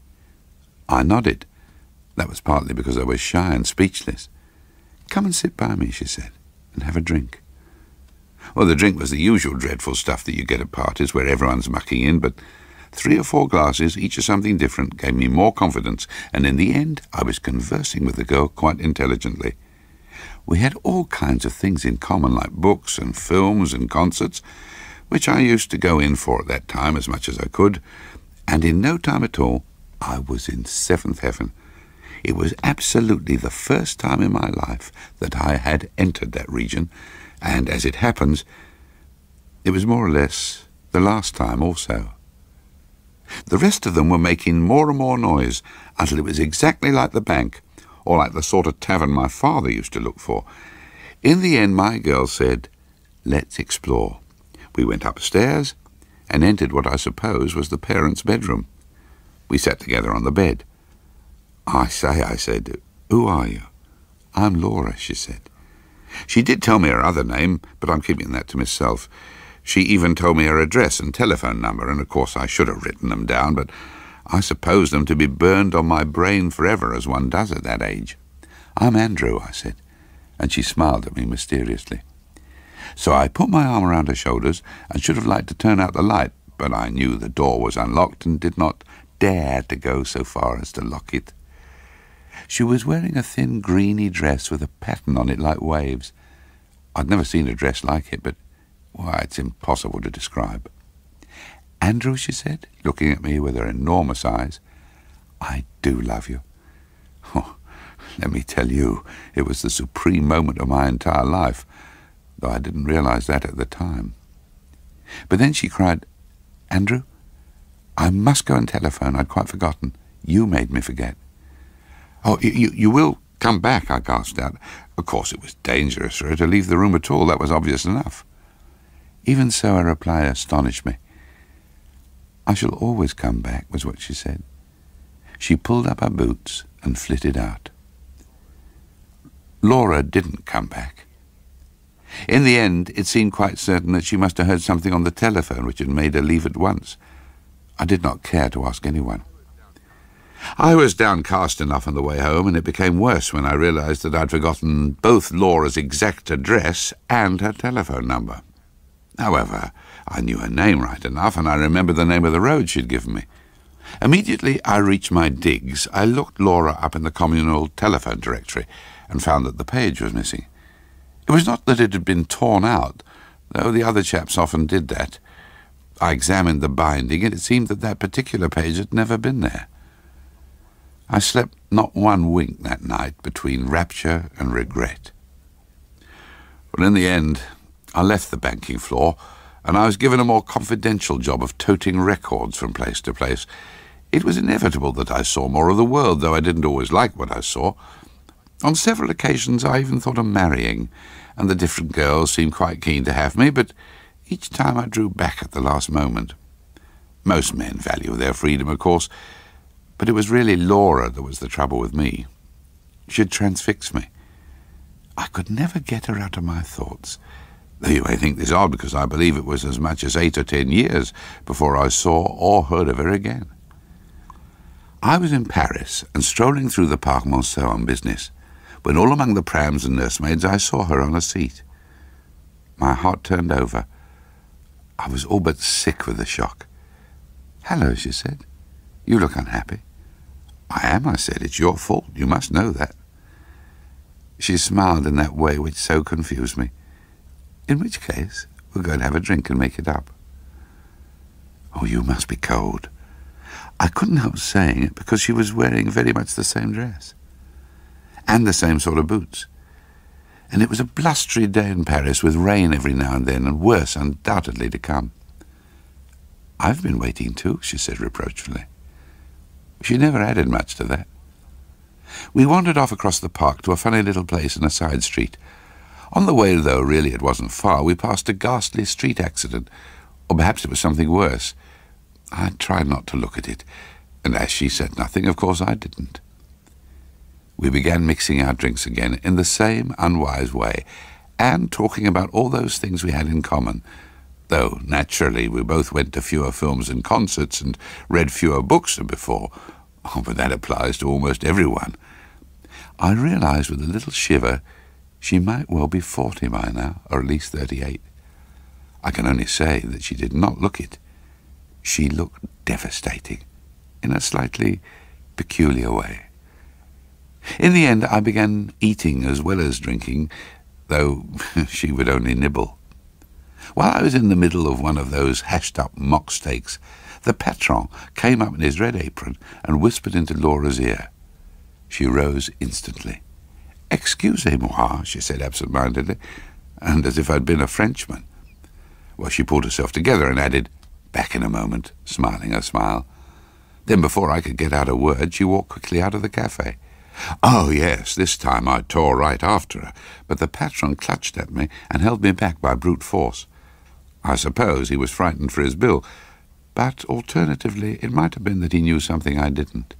Speaker 1: I nodded. That was partly because I was shy and speechless. Come and sit by me, she said, and have a drink. Well, the drink was the usual dreadful stuff that you get at parties where everyone's mucking in, but three or four glasses, each of something different, gave me more confidence, and in the end I was conversing with the girl quite intelligently. We had all kinds of things in common, like books and films and concerts, which I used to go in for at that time as much as I could, and in no time at all I was in seventh heaven. It was absolutely the first time in my life that I had entered that region, and as it happens, it was more or less the last time also. The rest of them were making more and more noise until it was exactly like the bank, or like the sort of tavern my father used to look for. In the end, my girl said, Let's explore. We went upstairs and entered what I suppose was the parents' bedroom. We sat together on the bed. I say, I said, who are you? I'm Laura, she said. She did tell me her other name, but I'm keeping that to myself. She even told me her address and telephone number, and of course I should have written them down, but I supposed them to be burned on my brain forever, as one does at that age. I'm Andrew, I said, and she smiled at me mysteriously. So I put my arm around her shoulders and should have liked to turn out the light, but I knew the door was unlocked and did not dare to go so far as to lock it. She was wearing a thin greeny dress with a pattern on it like waves. I'd never seen a dress like it, but why, it's impossible to describe. Andrew, she said, looking at me with her enormous eyes, I do love you. Oh, let me tell you, it was the supreme moment of my entire life, though I didn't realize that at the time. But then she cried, Andrew, I must go and telephone. I'd quite forgotten. You made me forget. Oh, you, you will come back, I gasped out. Of course, it was dangerous for her to leave the room at all. That was obvious enough. Even so, her reply astonished me. I shall always come back, was what she said. She pulled up her boots and flitted out. Laura didn't come back. In the end, it seemed quite certain that she must have heard something on the telephone which had made her leave at once. I did not care to ask anyone. I was downcast enough on the way home, and it became worse when I realized that I'd forgotten both Laura's exact address and her telephone number. However, I knew her name right enough, and I remembered the name of the road she'd given me. Immediately I reached my digs, I looked Laura up in the communal telephone directory and found that the page was missing. It was not that it had been torn out, though the other chaps often did that. I examined the binding, and it seemed that that particular page had never been there. I slept not one wink that night between rapture and regret. But in the end, I left the banking floor, and I was given a more confidential job of toting records from place to place. It was inevitable that I saw more of the world, though I didn't always like what I saw. On several occasions I even thought of marrying, and the different girls seemed quite keen to have me, but each time I drew back at the last moment. Most men value their freedom, of course, but it was really Laura that was the trouble with me. She'd transfixed me. I could never get her out of my thoughts. Though you may think this odd, because I believe it was as much as eight or ten years before I saw or heard of her again. I was in Paris and strolling through the Parc Monceau on business, when all among the prams and nursemaids I saw her on a seat. My heart turned over. I was all but sick with the shock. Hello, she said. You look unhappy. I am, I said. It's your fault. You must know that. She smiled in that way which so confused me. In which case, we'll go and have a drink and make it up. Oh, you must be cold. I couldn't help saying it because she was wearing very much the same dress. And the same sort of boots. And it was a blustery day in Paris with rain every now and then, and worse undoubtedly to come. I've been waiting too, she said reproachfully. She never added much to that. We wandered off across the park to a funny little place in a side street. On the way, though really it wasn't far, we passed a ghastly street accident, or perhaps it was something worse. I tried not to look at it, and as she said nothing, of course I didn't. We began mixing our drinks again in the same unwise way, and talking about all those things we had in common, though naturally we both went to fewer films and concerts and read fewer books than before. Oh, but that applies to almost everyone. I realized with a little shiver she might well be forty by now, or at least thirty-eight. I can only say that she did not look it. She looked devastating, in a slightly peculiar way. In the end, I began eating as well as drinking, though [laughs] she would only nibble. While I was in the middle of one of those hashed-up mock steaks, the patron came up in his red apron and whispered into Laura's ear. She rose instantly. Excusez-moi, she said absent-mindedly, and as if I'd been a Frenchman. Well, she pulled herself together and added, back in a moment, smiling a smile. Then before I could get out a word, she walked quickly out of the cafe. Oh, yes, this time I tore right after her, but the patron clutched at me and held me back by brute force. I suppose he was frightened for his bill, but alternatively it might have been that he knew something I didn't.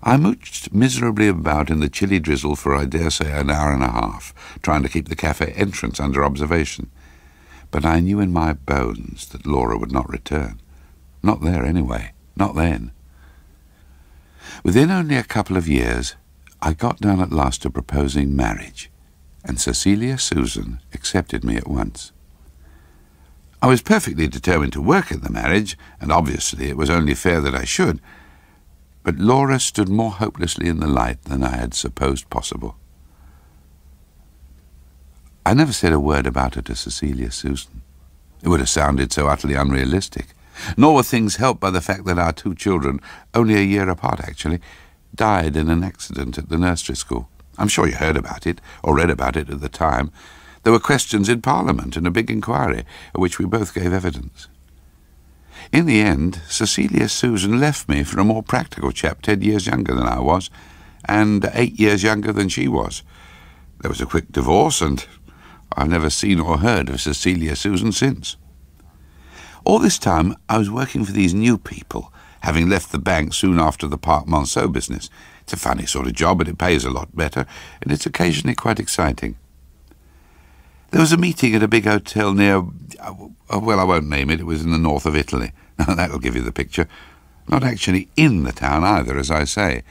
Speaker 1: I mooched miserably about in the chilly drizzle for I dare say an hour and a half, trying to keep the cafe entrance under observation. But I knew in my bones that Laura would not return. Not there, anyway. Not then. Within only a couple of years, I got down at last to proposing marriage, and Cecilia Susan accepted me at once. I was perfectly determined to work at the marriage, and obviously it was only fair that I should, but Laura stood more hopelessly in the light than I had supposed possible. I never said a word about her to Cecilia Susan. It would have sounded so utterly unrealistic. Nor were things helped by the fact that our two children, only a year apart actually, died in an accident at the nursery school. I'm sure you heard about it, or read about it at the time. There were questions in Parliament and a big inquiry, at which we both gave evidence. In the end, Cecilia Susan left me for a more practical chap ten years younger than I was, and eight years younger than she was. There was a quick divorce, and I've never seen or heard of Cecilia Susan since. All this time, I was working for these new people, having left the bank soon after the Parc Monceau business. It's a funny sort of job, but it pays a lot better, and it's occasionally quite exciting. There was a meeting at a big hotel near, uh, well, I won't name it, it was in the north of Italy. Now, [laughs] that'll give you the picture. Not actually in the town either, as I say.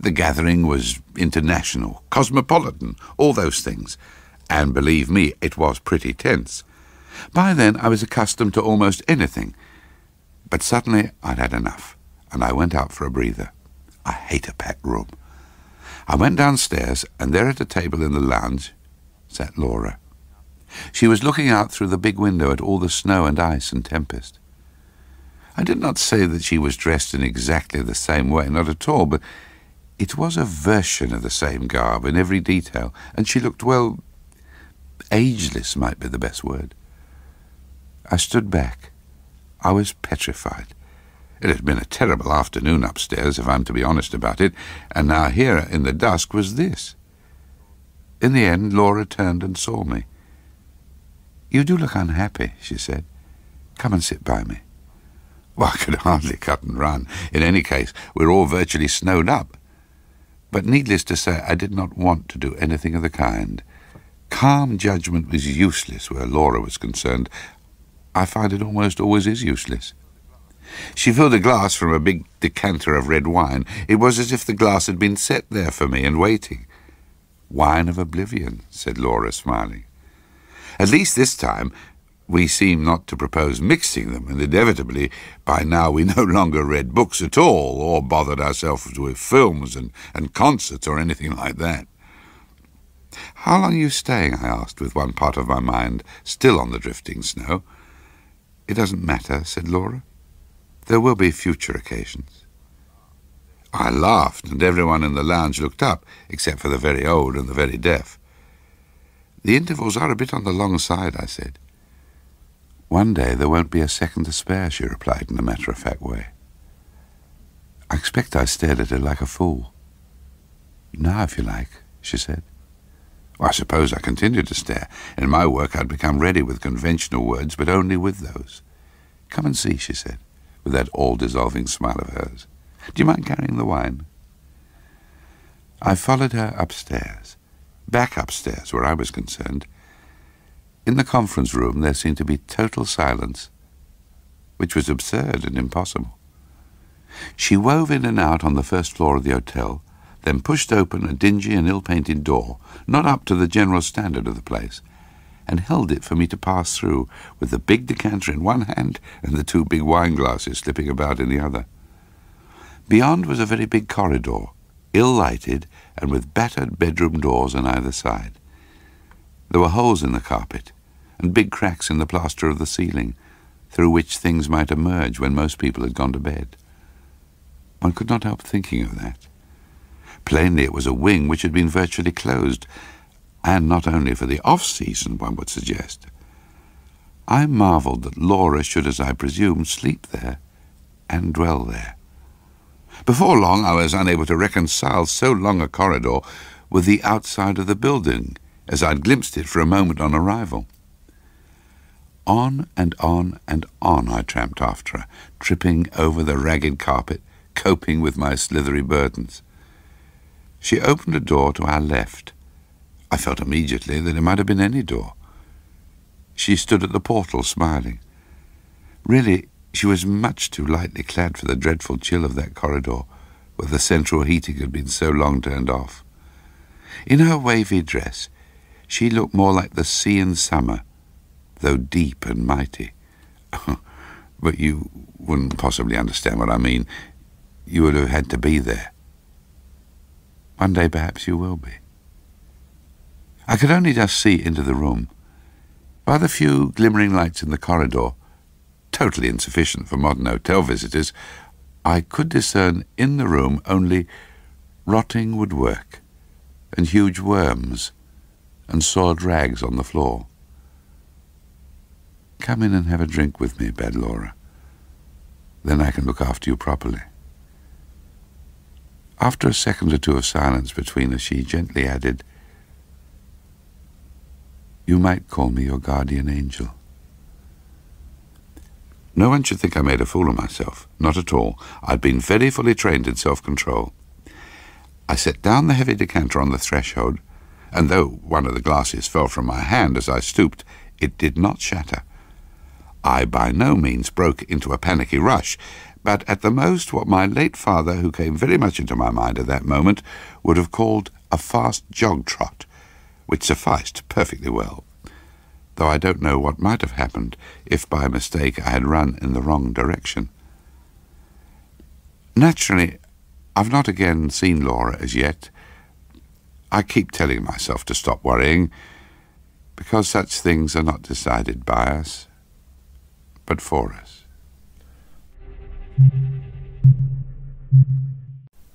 Speaker 1: The gathering was international, cosmopolitan, all those things. And believe me, it was pretty tense. By then I was accustomed to almost anything. But suddenly I'd had enough, and I went out for a breather. I hate a packed room. I went downstairs, and there at a table in the lounge sat Laura. She was looking out through the big window at all the snow and ice and tempest. I did not say that she was dressed in exactly the same way, not at all, but it was a version of the same garb in every detail, and she looked, well, ageless might be the best word. I stood back. I was petrified. It had been a terrible afternoon upstairs, if I'm to be honest about it, and now here in the dusk was this. In the end, Laura turned and saw me. You do look unhappy, she said. Come and sit by me. Well, I could hardly cut and run. In any case, we're all virtually snowed up. But needless to say, I did not want to do anything of the kind. Calm judgment was useless where Laura was concerned. I find it almost always is useless. She filled a glass from a big decanter of red wine. It was as if the glass had been set there for me and waiting. Wine of oblivion, said Laura, smiling. At least this time we seem not to propose mixing them, and inevitably by now we [laughs] no longer read books at all, or bothered ourselves with films and, and concerts or anything like that. How long are you staying? I asked, with one part of my mind still on the drifting snow. It doesn't matter, said Laura. There will be future occasions. I laughed, and everyone in the lounge looked up, except for the very old and the very deaf. The intervals are a bit on the long side, I said. One day there won't be a second to spare, she replied in a matter-of-fact way. I expect I stared at her like a fool. Now, if you like, she said. Well, I suppose I continued to stare. In my work I'd become ready with conventional words, but only with those. Come and see, she said, with that all-dissolving smile of hers. Do you mind carrying the wine? I followed her upstairs, back upstairs where I was concerned. In the conference room there seemed to be total silence, which was absurd and impossible. She wove in and out on the first floor of the hotel, then pushed open a dingy and ill-painted door, not up to the general standard of the place, and held it for me to pass through, with the big decanter in one hand and the two big wine glasses slipping about in the other. Beyond was a very big corridor, ill-lighted and with battered bedroom doors on either side. There were holes in the carpet and big cracks in the plaster of the ceiling, through which things might emerge when most people had gone to bed. One could not help thinking of that. Plainly it was a wing which had been virtually closed, and not only for the off-season, one would suggest. I marvelled that Laura should, as I presume, sleep there and dwell there. Before long I was unable to reconcile so long a corridor with the outside of the building, as I'd glimpsed it for a moment on arrival. On and on and on I tramped after her, tripping over the ragged carpet, coping with my slithery burdens. She opened a door to our left. I felt immediately that it might have been any door. She stood at the portal, smiling. Really, she was much too lightly clad for the dreadful chill of that corridor, where the central heating had been so long turned off. In her wavy dress, she looked more like the sea in summer, though deep and mighty. [laughs] but you wouldn't possibly understand what I mean. You would have had to be there. One day perhaps you will be. I could only just see into the room. By the few glimmering lights in the corridor, totally insufficient for modern hotel visitors, I could discern in the room only rotting woodwork and huge worms and soiled rags on the floor. Come in and have a drink with me, begged Laura. Then I can look after you properly. After a second or two of silence between us, she gently added, You might call me your guardian angel. No one should think I made a fool of myself. Not at all. I'd been very fully trained in self-control. I set down the heavy decanter on the threshold, and though one of the glasses fell from my hand as I stooped, it did not shatter. I by no means broke into a panicky rush, but at the most what my late father, who came very much into my mind at that moment, would have called a fast jog-trot, which sufficed perfectly well though I don't know what might have happened if by mistake I had run in the wrong direction. Naturally, I've not again seen Laura as yet. I keep telling myself to stop worrying, because such things are not decided by us, but for us.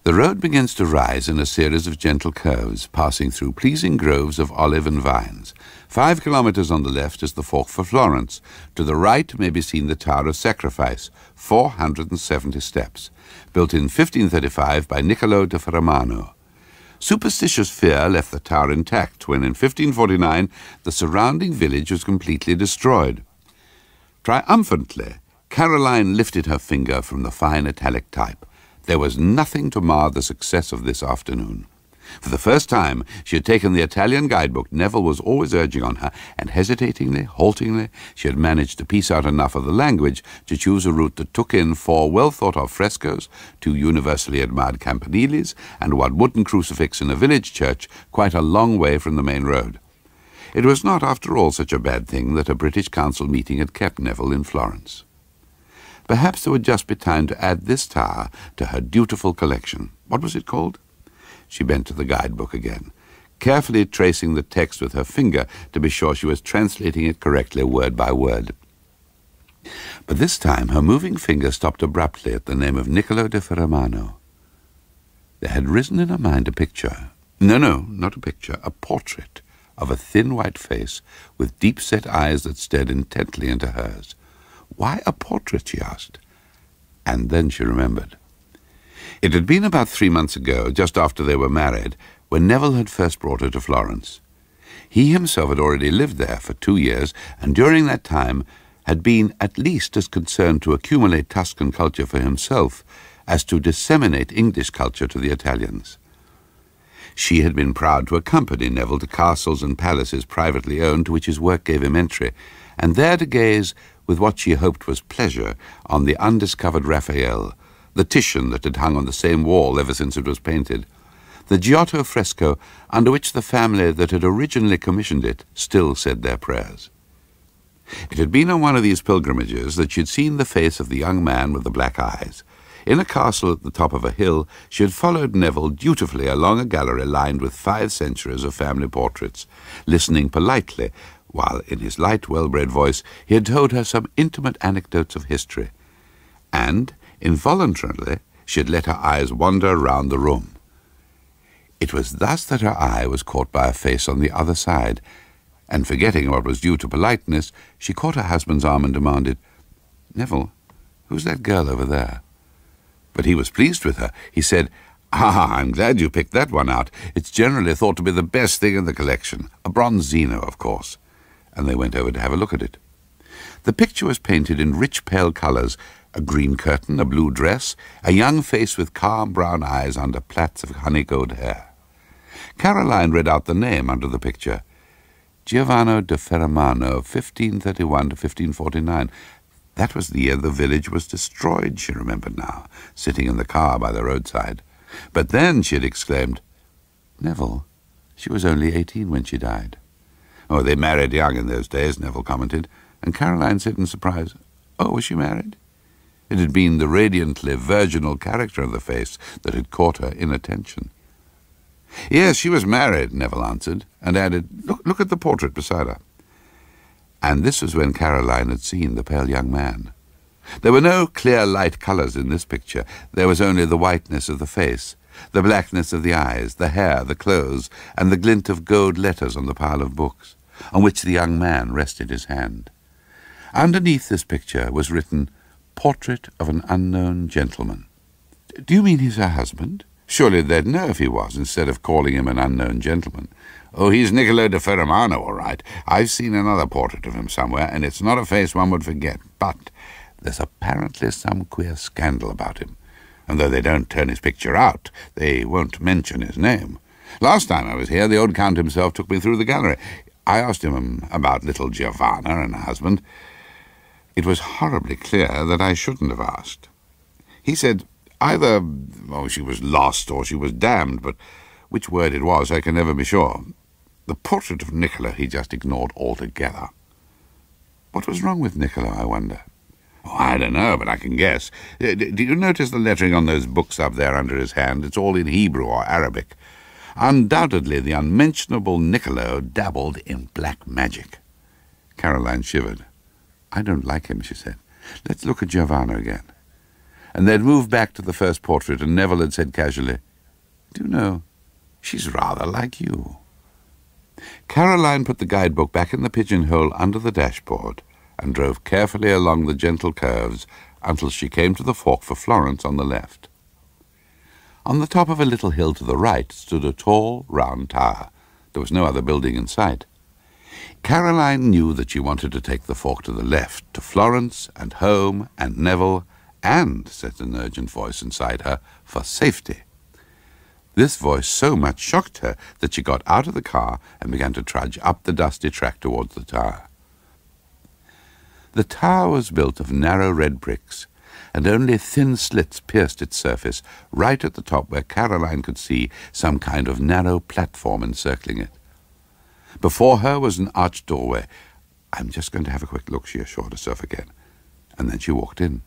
Speaker 1: The road begins to rise in a series of gentle curves, passing through pleasing groves of olive and vines. Five kilometres on the left is the fork for Florence. To the right may be seen the Tower of Sacrifice, 470 steps, built in 1535 by Niccolo da Ferramano. Superstitious fear left the tower intact when in 1549 the surrounding village was completely destroyed. Triumphantly, Caroline lifted her finger from the fine italic type. There was nothing to mar the success of this afternoon. For the first time, she had taken the Italian guidebook Neville was always urging on her, and hesitatingly, haltingly, she had managed to piece out enough of the language to choose a route that took in four well-thought-of frescoes, two universally admired campaniles, and one wooden crucifix in a village church quite a long way from the main road. It was not, after all, such a bad thing that a British Council meeting had kept Neville in Florence. Perhaps there would just be time to add this tower to her dutiful collection. What was it called? She bent to the guidebook again, carefully tracing the text with her finger to be sure she was translating it correctly word by word. But this time her moving finger stopped abruptly at the name of Niccolo de Ferramano. There had risen in her mind a picture. No, no, not a picture, a portrait of a thin white face with deep-set eyes that stared intently into hers. Why a portrait, she asked. And then she remembered. It had been about three months ago, just after they were married, when Neville had first brought her to Florence. He himself had already lived there for two years, and during that time had been at least as concerned to accumulate Tuscan culture for himself as to disseminate English culture to the Italians. She had been proud to accompany Neville to castles and palaces privately owned to which his work gave him entry, and there to gaze with what she hoped was pleasure on the undiscovered Raphael, the Titian that had hung on the same wall ever since it was painted, the Giotto fresco under which the family that had originally commissioned it still said their prayers. It had been on one of these pilgrimages that she had seen the face of the young man with the black eyes. In a castle at the top of a hill, she had followed Neville dutifully along a gallery lined with five centuries of family portraits, listening politely, while in his light, well-bred voice he had told her some intimate anecdotes of history. And, involuntarily, she had let her eyes wander round the room. It was thus that her eye was caught by a face on the other side, and forgetting what was due to politeness, she caught her husband's arm and demanded, Neville, who's that girl over there? But he was pleased with her. He said, Ah, I'm glad you picked that one out. It's generally thought to be the best thing in the collection. A Bronzino, of course. And they went over to have a look at it. The picture was painted in rich pale colours, a green curtain, a blue dress, a young face with calm brown eyes under plaits of honey-gold hair. Caroline read out the name under the picture. Giovanna da Ferramano, 1531 to 1549. That was the year the village was destroyed, she remembered now, sitting in the car by the roadside. But then she had exclaimed, Neville, she was only eighteen when she died. Oh, they married young in those days, Neville commented, and Caroline said in surprise, Oh, was she married? It had been the radiantly virginal character of the face that had caught her inattention. Yes, she was married, Neville answered, and added, Look, look at the portrait beside her. And this was when Caroline had seen the pale young man. There were no clear light colours in this picture. There was only the whiteness of the face, the blackness of the eyes, the hair, the clothes, and the glint of gold letters on the pile of books, on which the young man rested his hand. Underneath this picture was written, Portrait of an Unknown Gentleman. Do you mean he's her husband? Surely they'd know if he was, instead of calling him an unknown gentleman. Oh, he's Niccolo da Ferramano, all right. I've seen another portrait of him somewhere, and it's not a face one would forget. But there's apparently some queer scandal about him. And though they don't turn his picture out, they won't mention his name. Last time I was here, the old count himself took me through the gallery. I asked him about little Giovanna and her husband. It was horribly clear that I shouldn't have asked. He said either oh, she was lost or she was damned, but which word it was I can never be sure. The portrait of Niccolo he just ignored altogether. What was wrong with Niccolo, I wonder? Oh, I don't know, but I can guess. Uh, do you notice the lettering on those books up there under his hand? It's all in Hebrew or Arabic. Undoubtedly the unmentionable Niccolo dabbled in black magic. Caroline shivered. I don't like him, she said. Let's look at Giovanna again. And they'd moved back to the first portrait, and Neville had said casually, Do you know, she's rather like you. Caroline put the guidebook back in the pigeonhole under the dashboard and drove carefully along the gentle curves until she came to the fork for Florence on the left. On the top of a little hill to the right stood a tall, round tower. There was no other building in sight. Caroline knew that she wanted to take the fork to the left, to Florence and home and Neville, and, said an urgent voice inside her, for safety. This voice so much shocked her that she got out of the car and began to trudge up the dusty track towards the tower. The tower was built of narrow red bricks, and only thin slits pierced its surface, right at the top where Caroline could see some kind of narrow platform encircling it. Before her was an arched doorway. I'm just going to have a quick look, she assured herself again, and then she walked in.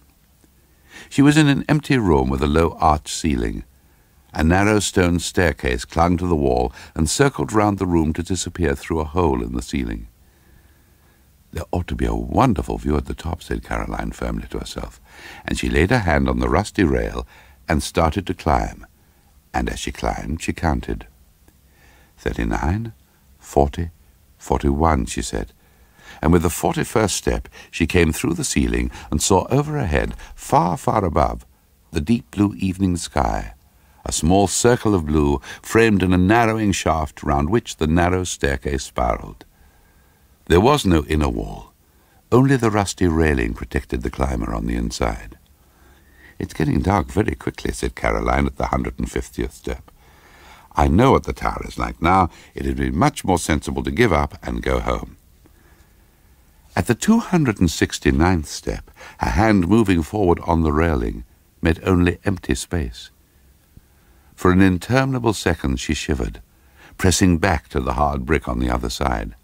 Speaker 1: She was in an empty room with a low arched ceiling. A narrow stone staircase clung to the wall and circled round the room to disappear through a hole in the ceiling. There ought to be a wonderful view at the top, said Caroline firmly to herself, and she laid her hand on the rusty rail and started to climb. And as she climbed, she counted. Thirty-nine, forty, Forty-one, she said. And with the forty-first step, she came through the ceiling and saw over her head, far, far above, the deep blue evening sky, a small circle of blue framed in a narrowing shaft round which the narrow staircase spiraled. There was no inner wall. Only the rusty railing protected the climber on the inside. It's getting dark very quickly, said Caroline at the 150th step. I know what the tower is like now. It'd be much more sensible to give up and go home. At the 269th step, her hand moving forward on the railing met only empty space. For an interminable second she shivered, pressing back to the hard brick on the other side.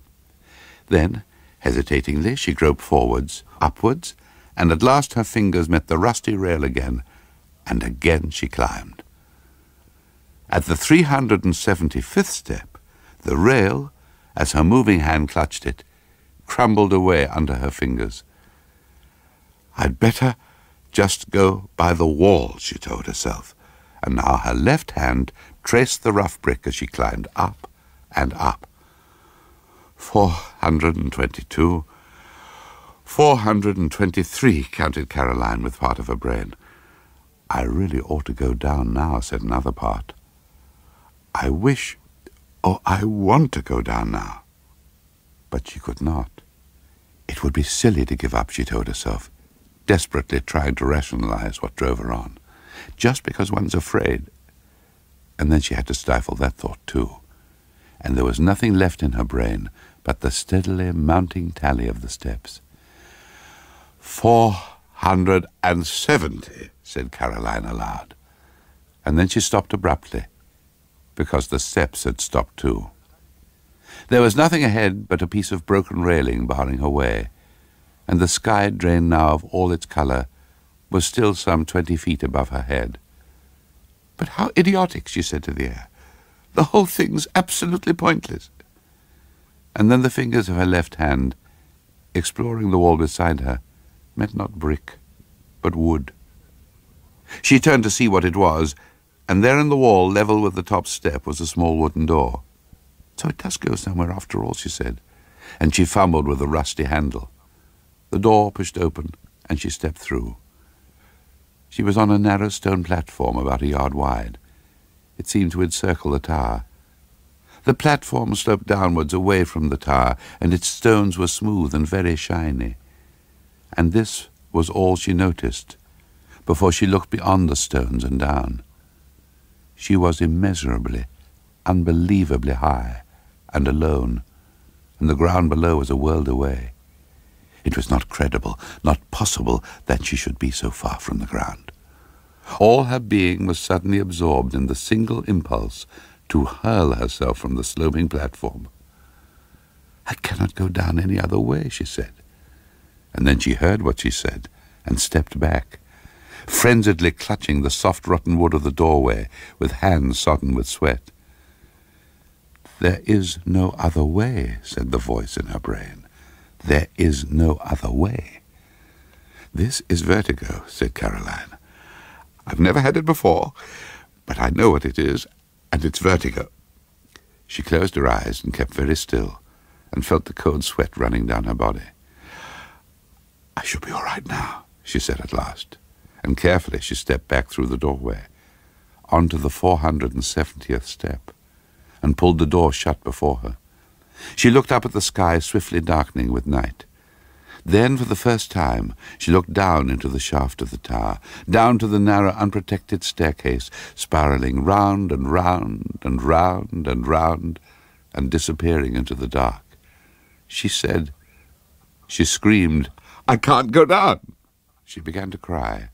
Speaker 1: Then, hesitatingly, she groped forwards, upwards, and at last her fingers met the rusty rail again, and again she climbed. At the 375th step, the rail, as her moving hand clutched it, crumbled away under her fingers. I'd better just go by the wall, she told herself, and now her left hand traced the rough brick as she climbed up and up. Four hundred and twenty-two, four hundred and twenty-three, counted Caroline with part of her brain. I really ought to go down now, said another part. I wish, oh, I want to go down now. But she could not. It would be silly to give up, she told herself, desperately trying to rationalize what drove her on. Just because one's afraid. And then she had to stifle that thought, too. And there was nothing left in her brain but the steadily mounting tally of the steps. Four hundred and seventy, said Caroline aloud. And then she stopped abruptly, because the steps had stopped too. There was nothing ahead but a piece of broken railing barring her way, and the sky, drained now of all its colour, was still some twenty feet above her head. But how idiotic, she said to the air. The whole thing's absolutely pointless and then the fingers of her left hand, exploring the wall beside her, met not brick, but wood. She turned to see what it was, and there in the wall, level with the top step, was a small wooden door. So it does go somewhere after all, she said, and she fumbled with the rusty handle. The door pushed open, and she stepped through. She was on a narrow stone platform about a yard wide. It seemed to encircle the tower. The platform sloped downwards away from the tower, and its stones were smooth and very shiny. And this was all she noticed before she looked beyond the stones and down. She was immeasurably, unbelievably high and alone, and the ground below was a world away. It was not credible, not possible that she should be so far from the ground. All her being was suddenly absorbed in the single impulse to hurl herself from the sloping platform. I cannot go down any other way, she said. And then she heard what she said and stepped back, frenziedly clutching the soft rotten wood of the doorway with hands sodden with sweat. There is no other way, said the voice in her brain. There is no other way. This is vertigo, said Caroline. I've never had it before, but I know what it is, and it's vertigo. She closed her eyes and kept very still, and felt the cold sweat running down her body. I shall be all right now, she said at last, and carefully she stepped back through the doorway, onto the 470th step, and pulled the door shut before her. She looked up at the sky swiftly darkening with night. Then, for the first time, she looked down into the shaft of the tower, down to the narrow, unprotected staircase, spiralling round and round and round and round, and disappearing into the dark. She said, she screamed, I can't go down. She began to cry,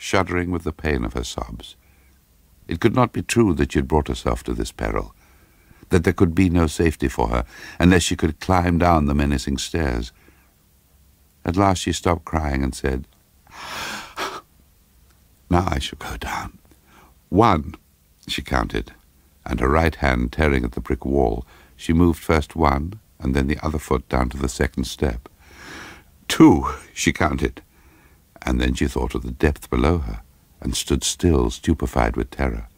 Speaker 1: shuddering with the pain of her sobs. It could not be true that she had brought herself to this peril, that there could be no safety for her unless she could climb down the menacing stairs. At last she stopped crying and said, [sighs] Now I shall go down. One, she counted, and her right hand tearing at the brick wall, she moved first one and then the other foot down to the second step. Two, she counted, and then she thought of the depth below her and stood still, stupefied with terror.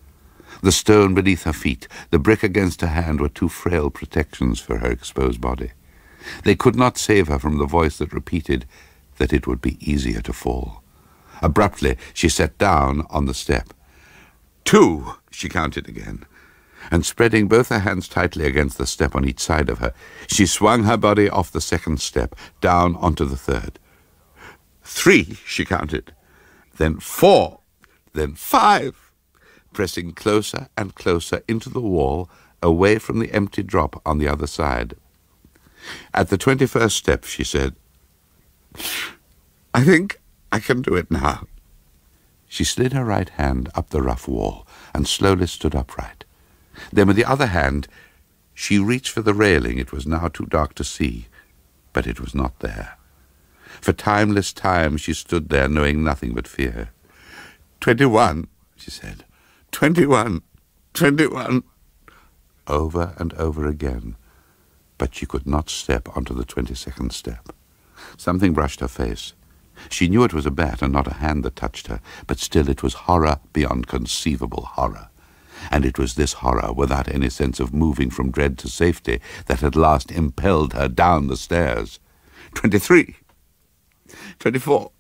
Speaker 1: The stone beneath her feet, the brick against her hand were too frail protections for her exposed body. They could not save her from the voice that repeated that it would be easier to fall. Abruptly, she sat down on the step. Two, she counted again, and spreading both her hands tightly against the step on each side of her, she swung her body off the second step, down onto the third. Three, she counted, then four, then five, pressing closer and closer into the wall, away from the empty drop on the other side. At the twenty-first step, she said, I think I can do it now. She slid her right hand up the rough wall and slowly stood upright. Then with the other hand, she reached for the railing. It was now too dark to see, but it was not there. For timeless time she stood there, knowing nothing but fear. Twenty-one, she said. Twenty-one, twenty-one. Over and over again, but she could not step onto the twenty-second step. Something brushed her face. She knew it was a bat and not a hand that touched her, but still it was horror beyond conceivable horror. And it was this horror, without any sense of moving from dread to safety, that at last impelled her down the stairs. Twenty-three, twenty-four,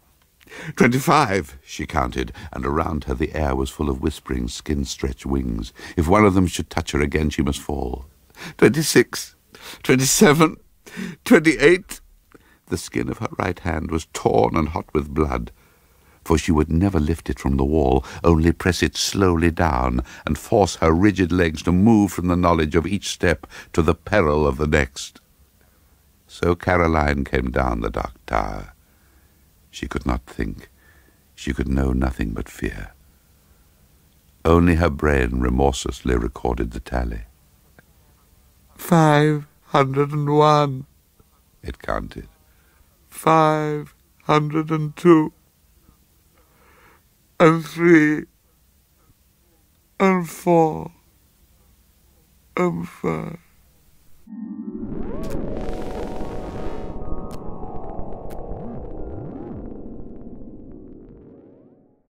Speaker 1: twenty-five, she counted, and around her the air was full of whispering, skin-stretched wings. If one of them should touch her again, she must fall. Twenty-six, twenty-seven, twenty-eight, the skin of her right hand was torn and hot with blood, for she would never lift it from the wall, only press it slowly down and force her rigid legs to move from the knowledge of each step to the peril of the next. So Caroline came down the dark tower. She could not think. She could know nothing but fear. Only her brain remorselessly recorded the tally. Five hundred and one, it counted five hundred and two, and three, and four, and five.